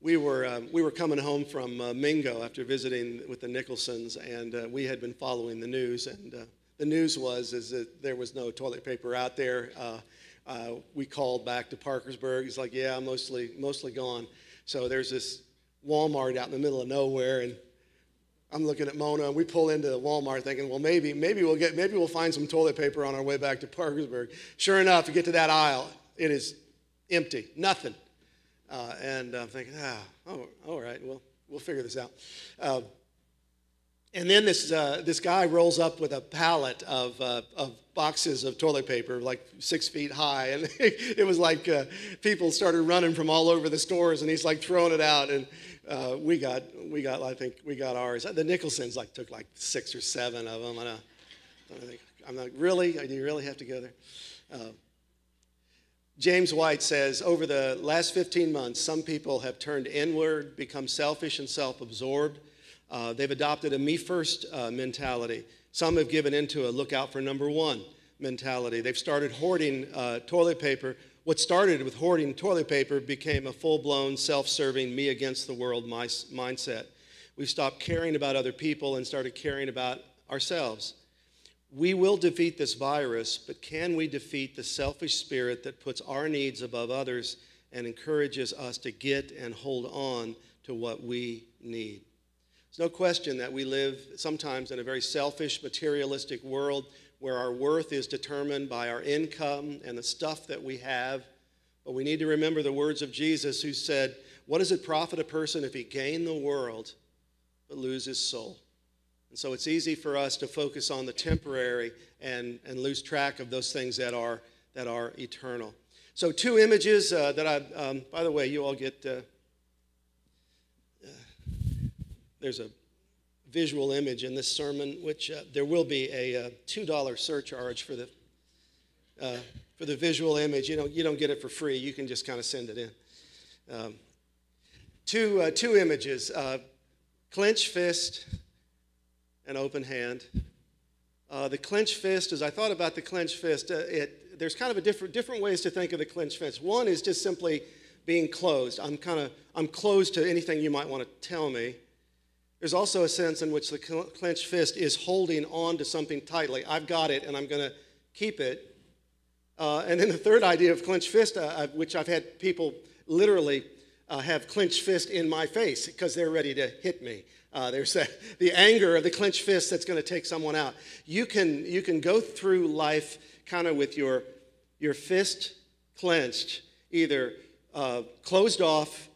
We were um, we were coming home from uh, Mingo after visiting with the Nicholsons, and uh, we had been following the news. And uh, the news was is that there was no toilet paper out there. Uh, we called back to Parkersburg. He's like, "Yeah, mostly mostly gone." So there's this Walmart out in the middle of nowhere, and I'm looking at Mona, and we pull into the Walmart thinking, well, maybe, maybe we'll get, maybe we'll find some toilet paper on our way back to Parkersburg. Sure enough, you get to that aisle, it is empty, nothing. Uh, and I'm thinking, ah, oh, all right, well, we'll figure this out. Uh, and then this, uh, this guy rolls up with a pallet of, uh, of boxes of toilet paper, like six feet high. And it was like uh, people started running from all over the stores, and he's like throwing it out. And uh, we got, we got, I think we got ours. The Nicholsons like took like six or seven of them. And I think, I'm like, really? Do you really have to go there? James White says, over the last 15 months, some people have turned inward, become selfish and self absorbed uh, they've adopted a me first uh, mentality. Some have given into a look out for number one mentality. They've started hoarding uh, toilet paper. What started with hoarding toilet paper became a full blown, self serving, me against the world mindset. We've stopped caring about other people and started caring about ourselves. We will defeat this virus, but can we defeat the selfish spirit that puts our needs above others and encourages us to get and hold on to what we need? There's no question that we live sometimes in a very selfish, materialistic world where our worth is determined by our income and the stuff that we have. But we need to remember the words of Jesus who said, What does it profit a person if he gain the world but lose his soul? And so it's easy for us to focus on the temporary and, and lose track of those things that are, that are eternal. So, two images uh, that I, um, by the way, you all get. Uh, there's a visual image in this sermon, which uh, there will be a uh, $2 surcharge for the, uh, for the visual image. You don't, you don't get it for free, you can just kind of send it in. Um, two, uh, two images uh, clenched fist and open hand. Uh, the clenched fist, as I thought about the clenched fist, it, there's kind of a different, different ways to think of the clenched fist. One is just simply being closed. I'm kind of I'm closed to anything you might want to tell me. There's also a sense in which the clenched fist is holding on to something tightly. I've got it and I'm going to keep it. Uh, and then the third idea of clenched fist, uh, which I've had people literally uh, have clenched fist in my face because they're ready to hit me. Uh, there's a, the anger of the clenched fist that's going to take someone out. You can, you can go through life kind of with your, your fist clenched, either uh, closed off,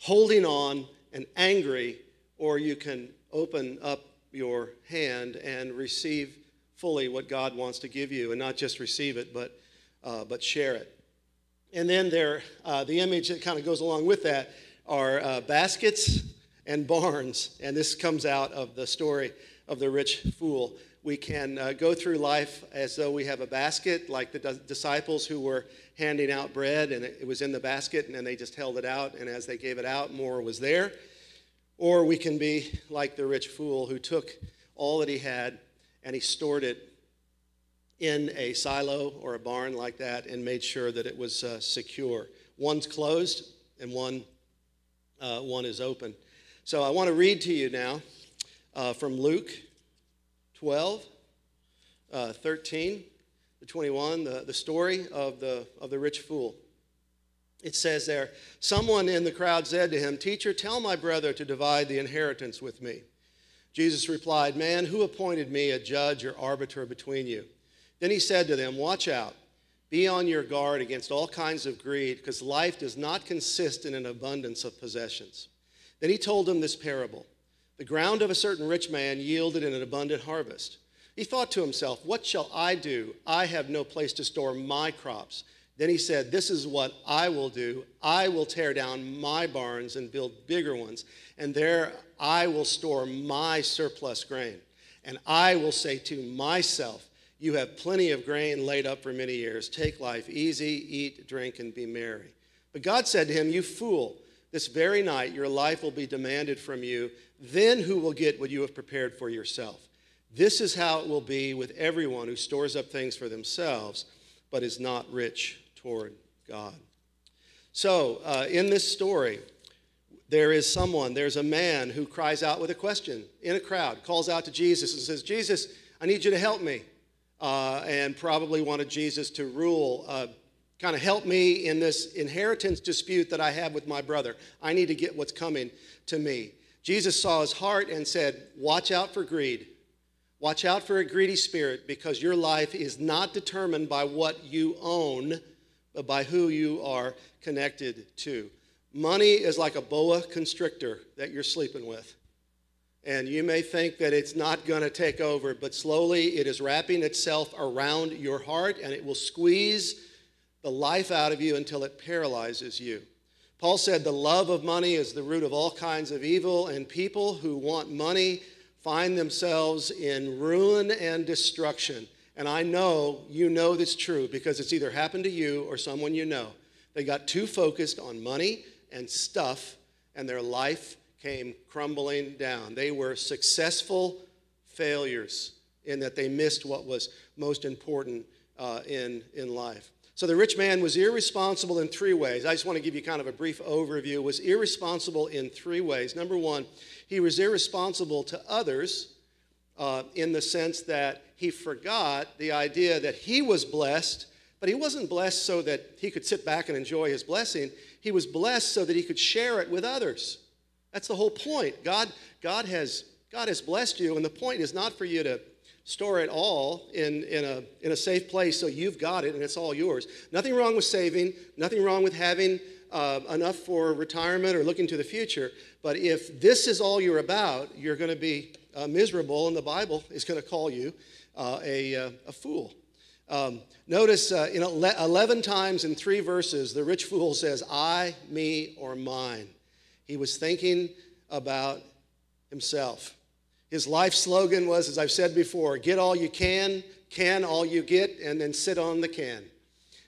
holding on, and angry, or you can open up your hand and receive fully what God wants to give you, and not just receive it, but, uh, but share it. And then there, uh, the image that kind of goes along with that are uh, baskets and barns. And this comes out of the story of the rich fool. We can uh, go through life as though we have a basket, like the disciples who were handing out bread, and it was in the basket, and then they just held it out, and as they gave it out, more was there. Or we can be like the rich fool who took all that he had and he stored it in a silo or a barn like that and made sure that it was uh, secure. One's closed and one, uh, one is open. So I want to read to you now uh, from Luke 12, uh, 13 to 21, the, the story of the, of the rich fool. It says there, Someone in the crowd said to him, Teacher, tell my brother to divide the inheritance with me. Jesus replied, Man, who appointed me a judge or arbiter between you? Then he said to them, Watch out. Be on your guard against all kinds of greed, because life does not consist in an abundance of possessions. Then he told them this parable The ground of a certain rich man yielded an abundant harvest. He thought to himself, What shall I do? I have no place to store my crops. Then he said, This is what I will do. I will tear down my barns and build bigger ones, and there I will store my surplus grain. And I will say to myself, you have plenty of grain laid up for many years. Take life easy, eat, drink, and be merry. But God said to him, You fool, this very night your life will be demanded from you. Then who will get what you have prepared for yourself? This is how it will be with everyone who stores up things for themselves, but is not rich toward God. So, uh, in this story, there is someone, there's a man who cries out with a question in a crowd, calls out to Jesus and says, Jesus, I need you to help me uh, and probably wanted Jesus to rule, uh, kind of help me in this inheritance dispute that I have with my brother. I need to get what's coming to me. Jesus saw his heart and said, Watch out for greed. Watch out for a greedy spirit because your life is not determined by what you own, but by who you are connected to. Money is like a boa constrictor that you're sleeping with. And you may think that it's not going to take over, but slowly it is wrapping itself around your heart and it will squeeze the life out of you until it paralyzes you. Paul said the love of money is the root of all kinds of evil, and people who want money find themselves in ruin and destruction. And I know you know that's true because it's either happened to you or someone you know. They got too focused on money and stuff, and their life came crumbling down. They were successful failures in that they missed what was most important uh, in, in life. So the rich man was irresponsible in three ways. I just want to give you kind of a brief overview. Was irresponsible in three ways. Number one, he was irresponsible to others uh, in the sense that he forgot the idea that he was blessed, but he wasn't blessed so that he could sit back and enjoy his blessing. He was blessed so that he could share it with others. That's the whole point. God, God, has, God has blessed you, and the point is not for you to store it all in, in, a, in a safe place so you've got it and it's all yours. Nothing wrong with saving, nothing wrong with having uh, enough for retirement or looking to the future. But if this is all you're about, you're going to be uh, miserable, and the Bible is going to call you uh, a, uh, a fool. Um, notice uh, in 11 times in three verses, the rich fool says, I, me, or mine. He was thinking about himself. His life slogan was, as I've said before, get all you can, can all you get, and then sit on the can.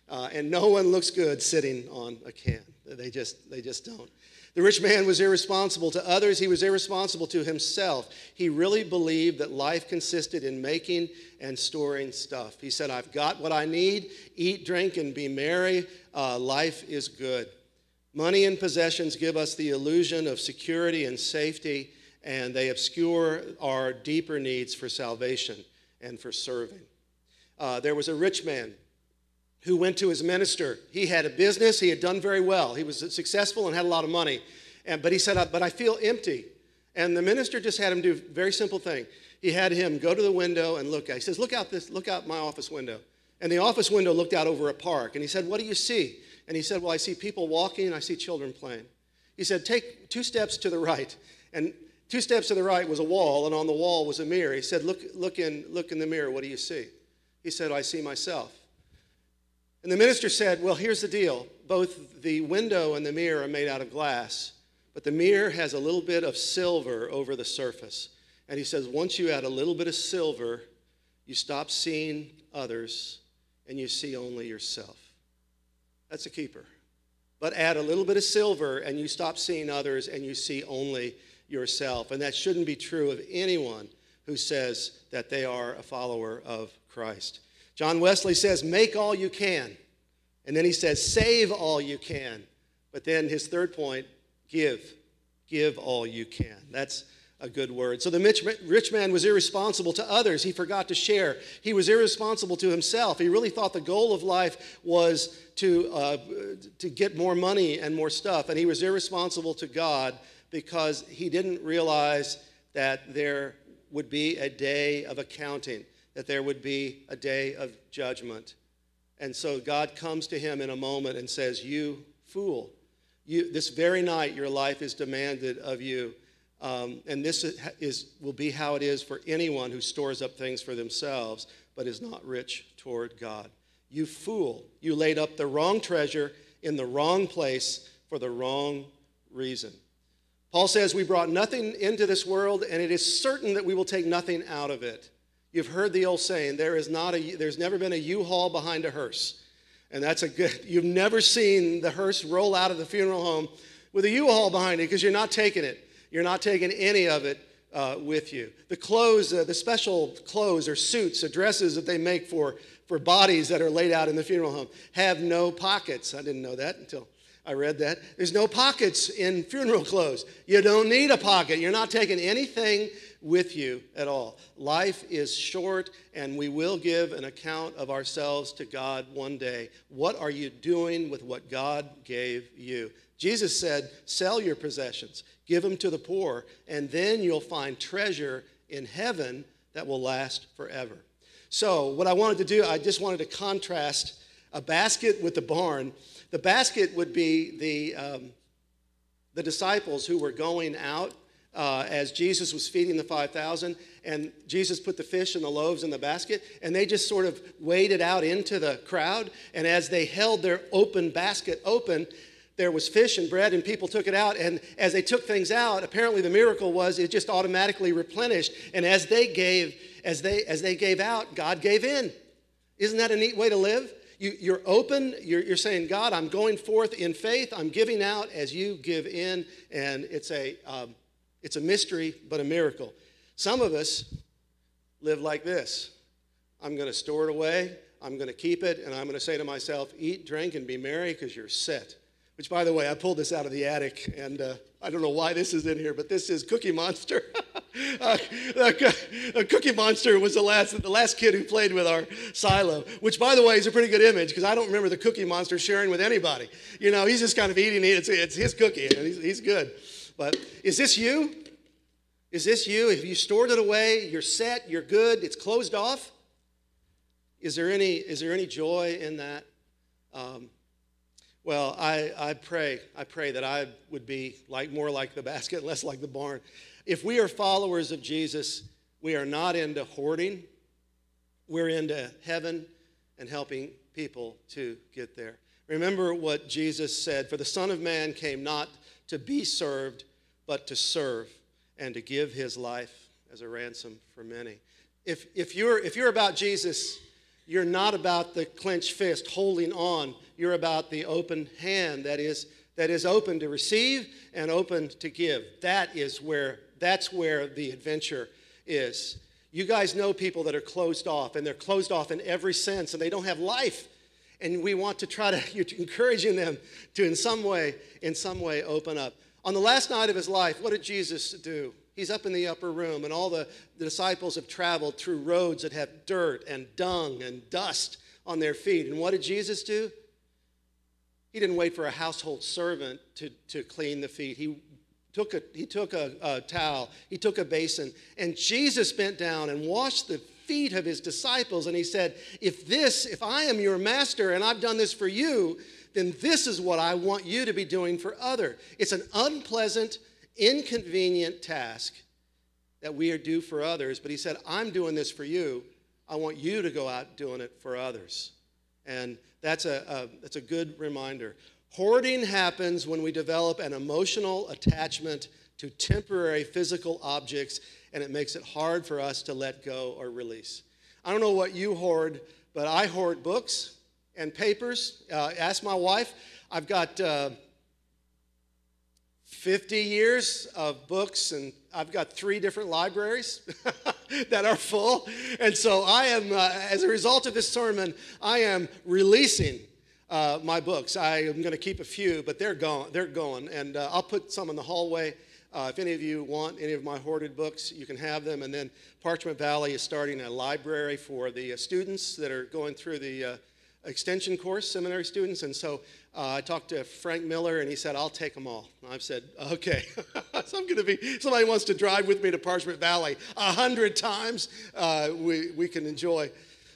Uh, and no one looks good sitting on a can. They just, they just don't. The rich man was irresponsible to others. He was irresponsible to himself. He really believed that life consisted in making and storing stuff. He said, I've got what I need. Eat, drink, and be merry. Uh, life is good. Money and possessions give us the illusion of security and safety, and they obscure our deeper needs for salvation and for serving. Uh, there was a rich man who went to his minister. He had a business, he had done very well. He was successful and had a lot of money. And, but he said, But I feel empty. And the minister just had him do a very simple thing. He had him go to the window and look. He says, Look out this, look out my office window. And the office window looked out over a park. And he said, What do you see? And he said, Well, I see people walking and I see children playing. He said, Take two steps to the right. And two steps to the right was a wall, and on the wall was a mirror. He said, Look, look, in, look in the mirror. What do you see? He said, I see myself. And the minister said, Well, here's the deal. Both the window and the mirror are made out of glass, but the mirror has a little bit of silver over the surface. And he says, Once you add a little bit of silver, you stop seeing others and you see only yourself. That's a keeper. But add a little bit of silver and you stop seeing others and you see only yourself. And that shouldn't be true of anyone who says that they are a follower of Christ. John Wesley says, Make all you can. And then he says, Save all you can. But then his third point, give. Give all you can. That's a good word. So the rich man was irresponsible to others. He forgot to share. He was irresponsible to himself. He really thought the goal of life was to, uh, to get more money and more stuff. And he was irresponsible to God because he didn't realize that there would be a day of accounting that there would be a day of judgment. And so God comes to him in a moment and says, You fool, you, this very night your life is demanded of you. Um, and this is, is, will be how it is for anyone who stores up things for themselves but is not rich toward God. You fool, you laid up the wrong treasure in the wrong place for the wrong reason. Paul says, We brought nothing into this world, and it is certain that we will take nothing out of it. You've heard the old saying, there is not a, there's never been a U-Haul behind a hearse. And that's a good, you've never seen the hearse roll out of the funeral home with a U-Haul behind it because you're not taking it. You're not taking any of it uh, with you. The clothes, uh, the special clothes or suits or dresses that they make for, for bodies that are laid out in the funeral home have no pockets. I didn't know that until I read that. There's no pockets in funeral clothes. You don't need a pocket. You're not taking anything with you at all. Life is short, and we will give an account of ourselves to God one day. What are you doing with what God gave you? Jesus said, Sell your possessions, give them to the poor, and then you'll find treasure in heaven that will last forever. So, what I wanted to do, I just wanted to contrast a basket with a barn. The basket would be the, um, the disciples who were going out uh, as Jesus was feeding the 5,000, and Jesus put the fish and the loaves in the basket, and they just sort of waded out into the crowd. And as they held their open basket open, there was fish and bread, and people took it out. And as they took things out, apparently the miracle was it just automatically replenished. And as they gave, as they as they gave out, God gave in. Isn't that a neat way to live? You, are open. You're, you're saying, God, I'm going forth in faith. I'm giving out as you give in, and it's a um, it's a mystery, but a miracle. Some of us live like this I'm going to store it away, I'm going to keep it, and I'm going to say to myself, eat, drink, and be merry because you're set. Which, by the way, I pulled this out of the attic, and uh, I don't know why this is in here, but this is Cookie Monster. uh, Cookie Monster was the last, the last kid who played with our silo, which, by the way, is a pretty good image because I don't remember the Cookie Monster sharing with anybody. You know, he's just kind of eating it. It's, it's his cookie, and he's, he's good. But is this you? Is this you? Have you stored it away? You're set, you're good, it's closed off? Is there any, is there any joy in that? Um, well, I, I pray, I pray that I would be like more like the basket, less like the barn. If we are followers of Jesus, we are not into hoarding. We're into heaven and helping people to get there. Remember what Jesus said For the Son of Man came not to be served, but to serve and to give his life as a ransom for many. If, if, you're, if you're about Jesus, you're not about the clenched fist holding on. You're about the open hand that is, that is open to receive and open to give. That is where, that's where the adventure is. You guys know people that are closed off, and they're closed off in every sense, and they don't have life. And we want to try to, you're encouraging them to, in some way, in some way, open up. On the last night of his life, what did Jesus do? He's up in the upper room, and all the, the disciples have traveled through roads that have dirt and dung and dust on their feet. And what did Jesus do? He didn't wait for a household servant to, to clean the feet. He took, a, he took a, a towel, he took a basin, and Jesus bent down and washed the feet of his disciples. And he said, If this, if I am your master and I've done this for you, then this is what I want you to be doing for other. It's an unpleasant, inconvenient task that we are do for others. But he said, I'm doing this for you. I want you to go out doing it for others. And that's a, a, that's a good reminder. Hoarding happens when we develop an emotional attachment to temporary physical objects, and it makes it hard for us to let go or release. I don't know what you hoard, but I hoard books and papers. Uh, ask my wife. I've got uh, 50 years of books, and I've got three different libraries that are full. And so I am, uh, as a result of this sermon, I am releasing uh, my books. I am going to keep a few, but they're gone. They're going, and uh, I'll put some in the hallway. Uh, if any of you want any of my hoarded books, you can have them. And then Parchment Valley is starting a library for the uh, students that are going through the uh, extension course, seminary students. And so uh, I talked to Frank Miller, and he said, I'll take them all. I've said, okay. so I'm going to be, somebody wants to drive with me to Parchment Valley a hundred times, uh, we, we can enjoy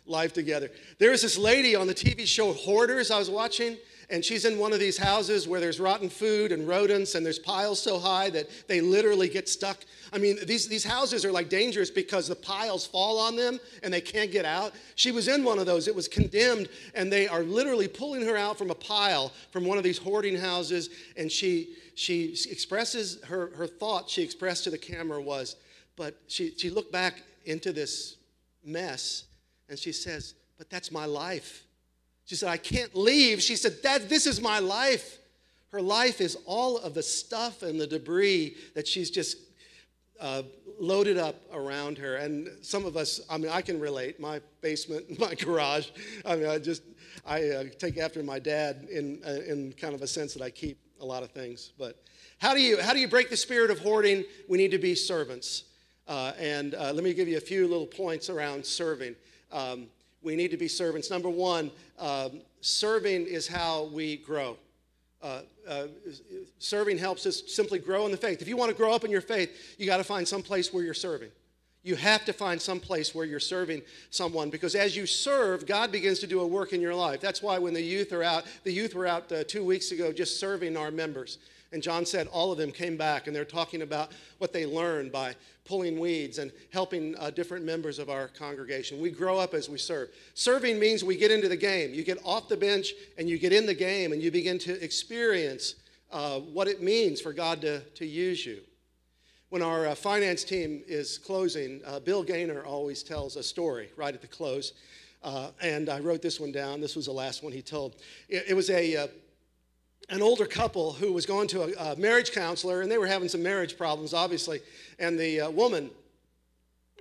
life together. There was this lady on the TV show Hoarders I was watching, and she's in one of these houses where there's rotten food and rodents, and there's piles so high that they literally get stuck. I mean, these, these houses are like dangerous because the piles fall on them and they can't get out. She was in one of those. It was condemned, and they are literally pulling her out from a pile from one of these hoarding houses, and she, she expresses her, her thought she expressed to the camera was, but she, she looked back into this mess and she says, But that's my life. She said, I can't leave. She said, Dad, this is my life. Her life is all of the stuff and the debris that she's just uh, loaded up around her. And some of us, I mean, I can relate. My basement, my garage. I mean, I just, I uh, take after my dad in, uh, in kind of a sense that I keep a lot of things. But how do you, how do you break the spirit of hoarding? We need to be servants. Uh, and uh, let me give you a few little points around serving. Um, we need to be servants. Number one, um, serving is how we grow. Uh, uh, serving helps us simply grow in the faith. If you want to grow up in your faith, you got to find some place where you're serving. You have to find some place where you're serving someone because as you serve, God begins to do a work in your life. That's why when the youth are out, the youth were out uh, two weeks ago just serving our members. And John said all of them came back and they're talking about what they learned by pulling weeds and helping uh, different members of our congregation. We grow up as we serve. Serving means we get into the game. You get off the bench and you get in the game and you begin to experience uh, what it means for God to, to use you. When our uh, finance team is closing, uh, Bill Gaynor always tells a story right at the close. Uh, and I wrote this one down. This was the last one he told. It, it was a uh, an older couple who was going to a, a, marriage counselor, and they were having some marriage problems, obviously. And the uh, woman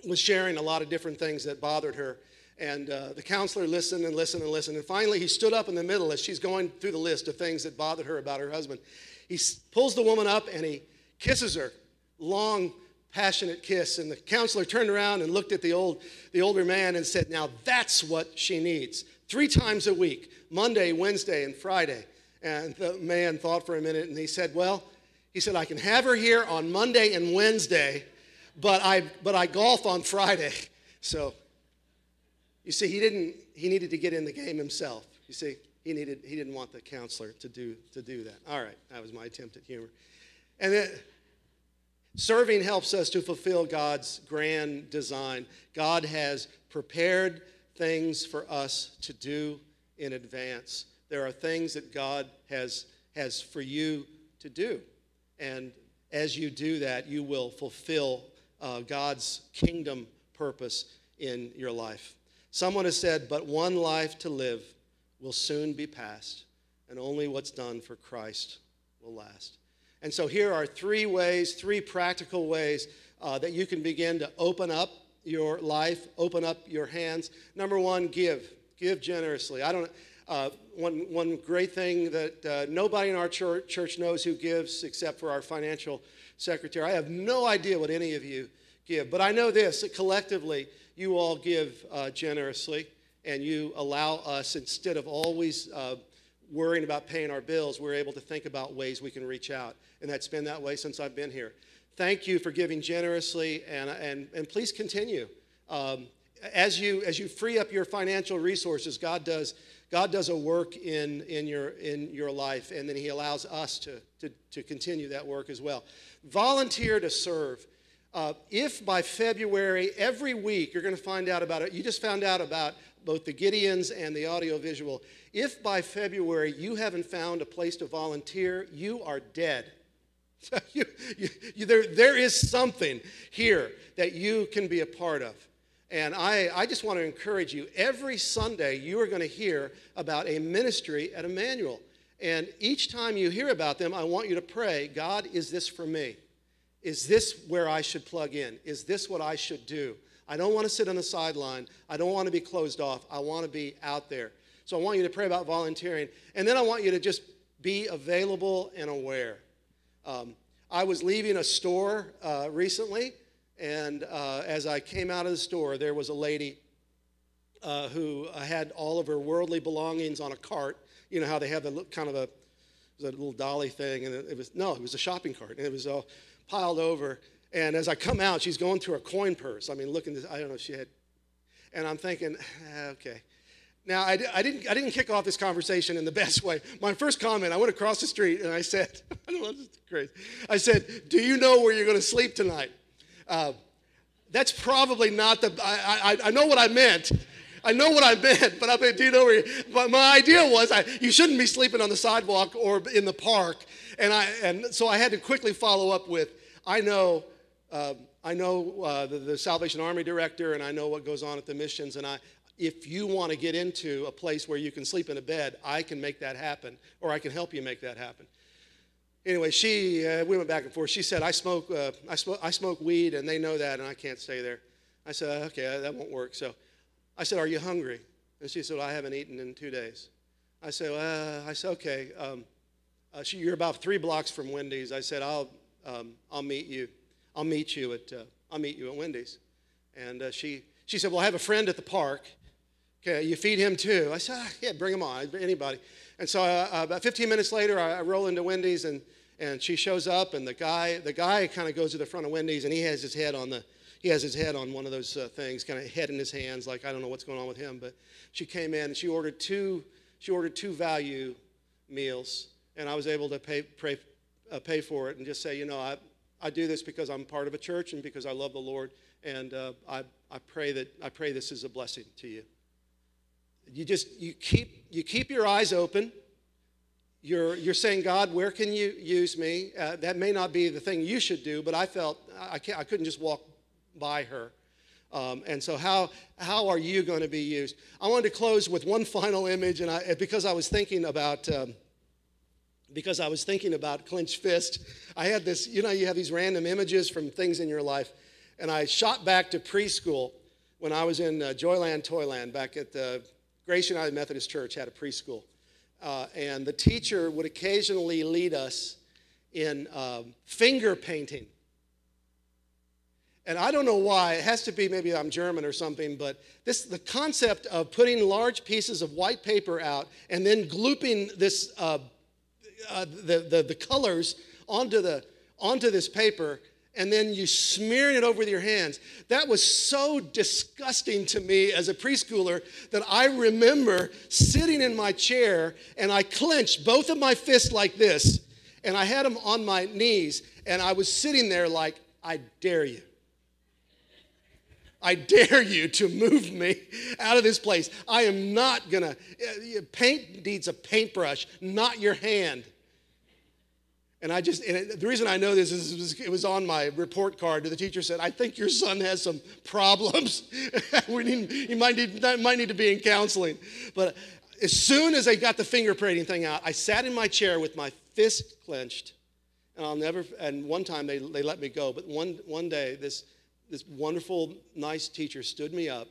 was sharing a lot of different things that bothered her. And uh, the counselor listened and listened and listened. And finally, he stood up in the middle as she's going through the list of things that bothered her about her husband. He pulls the woman up and he kisses her, long, passionate kiss. And the counselor turned around and looked at the, old, the older man and said, Now that's what she needs. Three times a week Monday, Wednesday, and Friday. And the man thought for a minute and he said, Well, he said, I can have her here on Monday and Wednesday, but I, but I golf on Friday. So, you see, he didn't, he needed to get in the game himself. You see, he, needed, he didn't want the counselor to do, to do that. All right, that was my attempt at humor. And then, serving helps us to fulfill God's grand design. God has prepared things for us to do in advance. There are things that God has, has for you to do. And as you do that, you will fulfill uh, God's kingdom purpose in your life. Someone has said, But one life to live will soon be past, and only what's done for Christ will last. And so here are three ways, three practical ways uh, that you can begin to open up your life, open up your hands. Number one, give. Give generously. I don't. Uh, one, one great thing that uh, nobody in our church, church knows who gives except for our financial secretary. I have no idea what any of you give, but I know this that collectively you all give uh, generously and you allow us, instead of always uh, worrying about paying our bills, we're able to think about ways we can reach out. And that's been that way since I've been here. Thank you for giving generously, and, and, and please continue. Um, as, you, as you free up your financial resources, God does, God does a work in, in, your, in your life, and then He allows us to, to, to continue that work as well. Volunteer to serve. Uh, if by February, every week, you're going to find out about it, you just found out about both the Gideons and the audiovisual. If by February you haven't found a place to volunteer, you are dead. you, you, you, there, there is something here that you can be a part of. And I, I just want to encourage you every Sunday, you are going to hear about a ministry at Emmanuel. And each time you hear about them, I want you to pray God, is this for me? Is this where I should plug in? Is this what I should do? I don't want to sit on the sideline. I don't want to be closed off. I want to be out there. So I want you to pray about volunteering. And then I want you to just be available and aware. Um, I was leaving a store uh, recently, and uh, as I came out of the store, there was a lady uh, who had all of her worldly belongings on a cart. You know how they have a kind of a, a little dolly thing, and it was no, it was a shopping cart, and it was all piled over. And as I come out, she's going through a coin purse. I mean, looking, this, I don't know, if she had, and I'm thinking, ah, okay. Now, I, I, didn't, I didn't kick off this conversation in the best way. My first comment, I went across the street and I said, I don't know, this is crazy. I said, Do you know where you're going to sleep tonight? Uh, that's probably not the, I, I, I know what I meant. I know what I meant, but I mean, you know where? But my idea was I, you shouldn't be sleeping on the sidewalk or in the park, and I and so I had to quickly follow up with I know uh, I know uh, the, the, Salvation Army director, and I know what goes on at the missions. And I, if you want to get into a place where you can sleep in a bed, I can make that happen, or I can help you make that happen. Anyway, she, uh, we went back and forth. She said, I smoke, uh, I, smoke, I smoke weed, and they know that, and I can't stay there. I said, okay, that won't work. So I said, are you hungry? And she said, well, I haven't eaten in two days. I said, uh, I said, okay. Um, uh, she, you're about three blocks from Wendy's. I said, I'll, um, I'll meet you. I'll meet you at, uh, I'll meet you at Wendy's. And uh, she, she said, well, I have a friend at the park. Okay, you feed him too. I said, ah, yeah, bring him on, anybody. And so uh, about 15 minutes later, I, I, roll into Wendy's and, and she shows up and the guy, the guy kind of goes to the front of Wendy's and he has his head on the, he has his head on one of those uh, things, kind of head in his hands, like I don't know what's going on with him. But she came in and she ordered two, she ordered two value meals, and I was able to pay, pay, uh, pay for it and just say, you know, I, I do this because I'm part of a church and because I love the Lord, and uh, I, I pray that I pray this is a blessing to you. You just you keep you keep your eyes open. You're you're saying, God, where can you use me? Uh, that may not be the thing you should do, but I felt I can't, I couldn't just walk by her. Um, and so, how, how are you going to be used? I wanted to close with one final image, and I, because I was thinking about um, because I was thinking about clenched fist. I had this, you know, you have these random images from things in your life. And I shot back to preschool when I was in uh, Joyland Toyland back at the Grace United Methodist Church, had a preschool. Uh, and the teacher would occasionally lead us in um, finger painting. And I don't know why, it has to be maybe I'm German or something, but this the concept of putting large pieces of white paper out and then glooping this uh, uh, the, the, the colors onto, the, onto this paper and then you smearing it over with your hands. That was so disgusting to me as a preschooler that I remember sitting in my chair and I clenched both of my fists like this and I had them on my knees and I was sitting there like, I dare you. I dare you to move me out of this place. I am not gonna, uh, paint needs a paintbrush, not your hand. And I just, and the reason I know this is it was, on my report card. The teacher said, I think your son has some problems. we need, he might need, might need to be in counseling. But as soon as I got the fingerprinting thing out, I sat in my chair with my fist clenched. And I'll never, and one time they, they let me go. But one, one day, this, this wonderful, nice teacher stood me up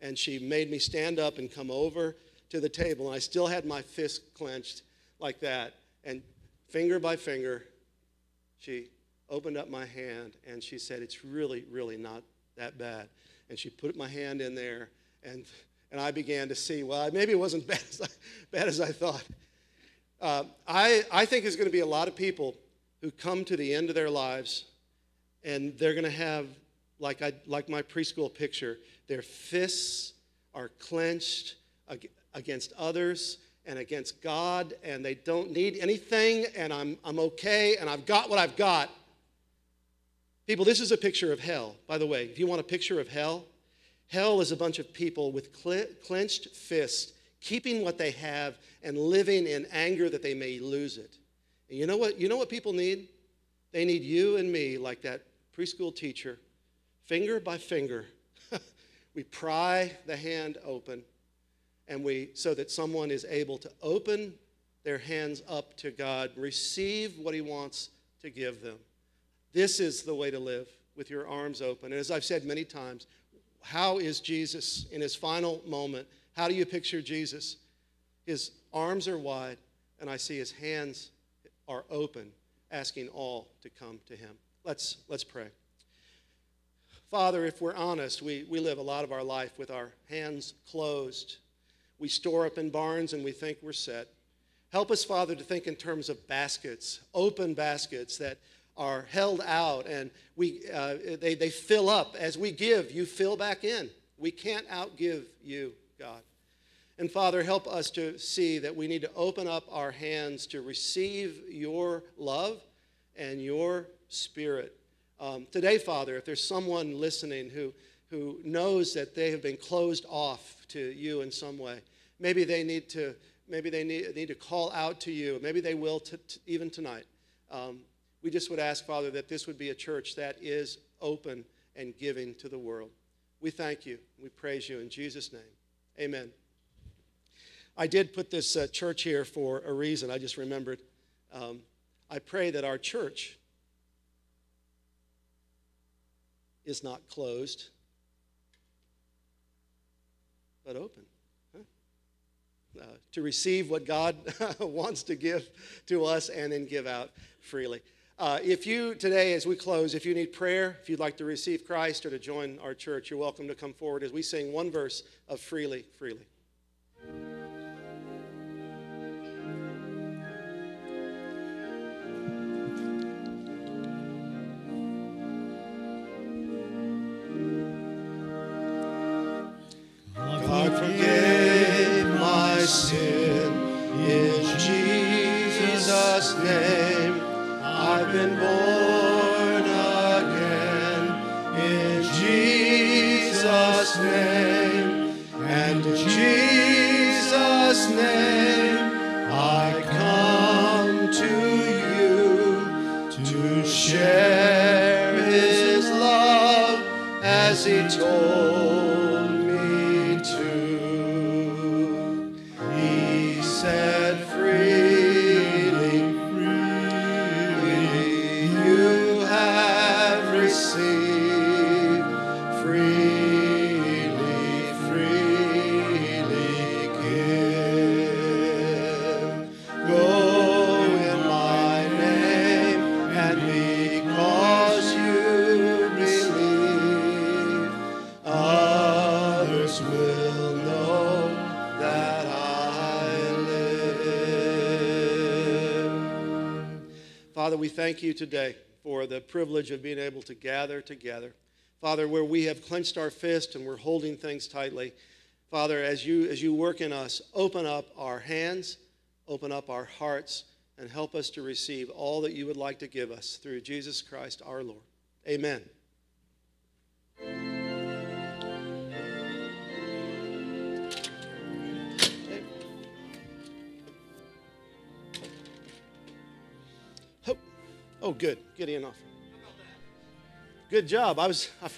and she made me stand up and come over to the table. And I still had my fist clenched like that. And finger by finger, she opened up my hand and she said, It's really, really not that bad. And she put my hand in there, and, and I began to see, well, maybe it wasn't bad as I, bad as I thought. Uh, I, I think there's going to be a lot of people who come to the end of their lives and they're going to have, like, I, like my preschool picture, their fists are clenched against others and against God, and they don't need anything, and I'm, I'm okay, and I've got what I've got. People, this is a picture of hell. By the way, if you want a picture of hell, hell is a bunch of people with clenched fists, keeping what they have and living in anger that they may lose it. And you know what? You know what people need? They need you and me, like that preschool teacher, finger by finger. we pry the hand open and we so that someone is able to open their hands up to God, receive what he wants to give them. This is the way to live with your arms open. And as I've said many times, how is Jesus in his final moment? How do you picture Jesus? His arms are wide, and I see his hands are open, asking all to come to him. Let's, let's pray. Father, if we're honest, we, we live a lot of our life with our hands closed we store up in barns and we think we're set. Help us, Father, to think in terms of baskets, open baskets that are held out and we, uh, they, they fill up. As we give, you fill back in. We can't outgive you, God. And Father, help us to see that we need to open up our hands to receive your love and your spirit. Um, today, Father, if there's someone listening who, who knows that they have been closed off to you in some way, maybe they need to maybe they need, need to call out to you. Maybe they will t- t- even tonight. Um, we just would ask father that this would be a church that is open and giving to the world. We thank you. We praise you in jesus name. Amen. I did put this uh, church here for a reason. I just remembered. Um, i pray that our church is not closed but open uh, to receive what God wants to give to us and then give out freely. Uh, if you today, as we close, if you need prayer, if you'd like to receive Christ or to join our church, you're welcome to come forward as we sing one verse of Freely, Freely. You today for the privilege of being able to gather together. Father, where we have clenched our fist and we're holding things tightly, Father, as you, as you work in us, open up our hands, open up our hearts, and help us to receive all that you would like to give us through Jesus Christ our Lord. Amen. Oh, good. Good enough. Good job. I was, I,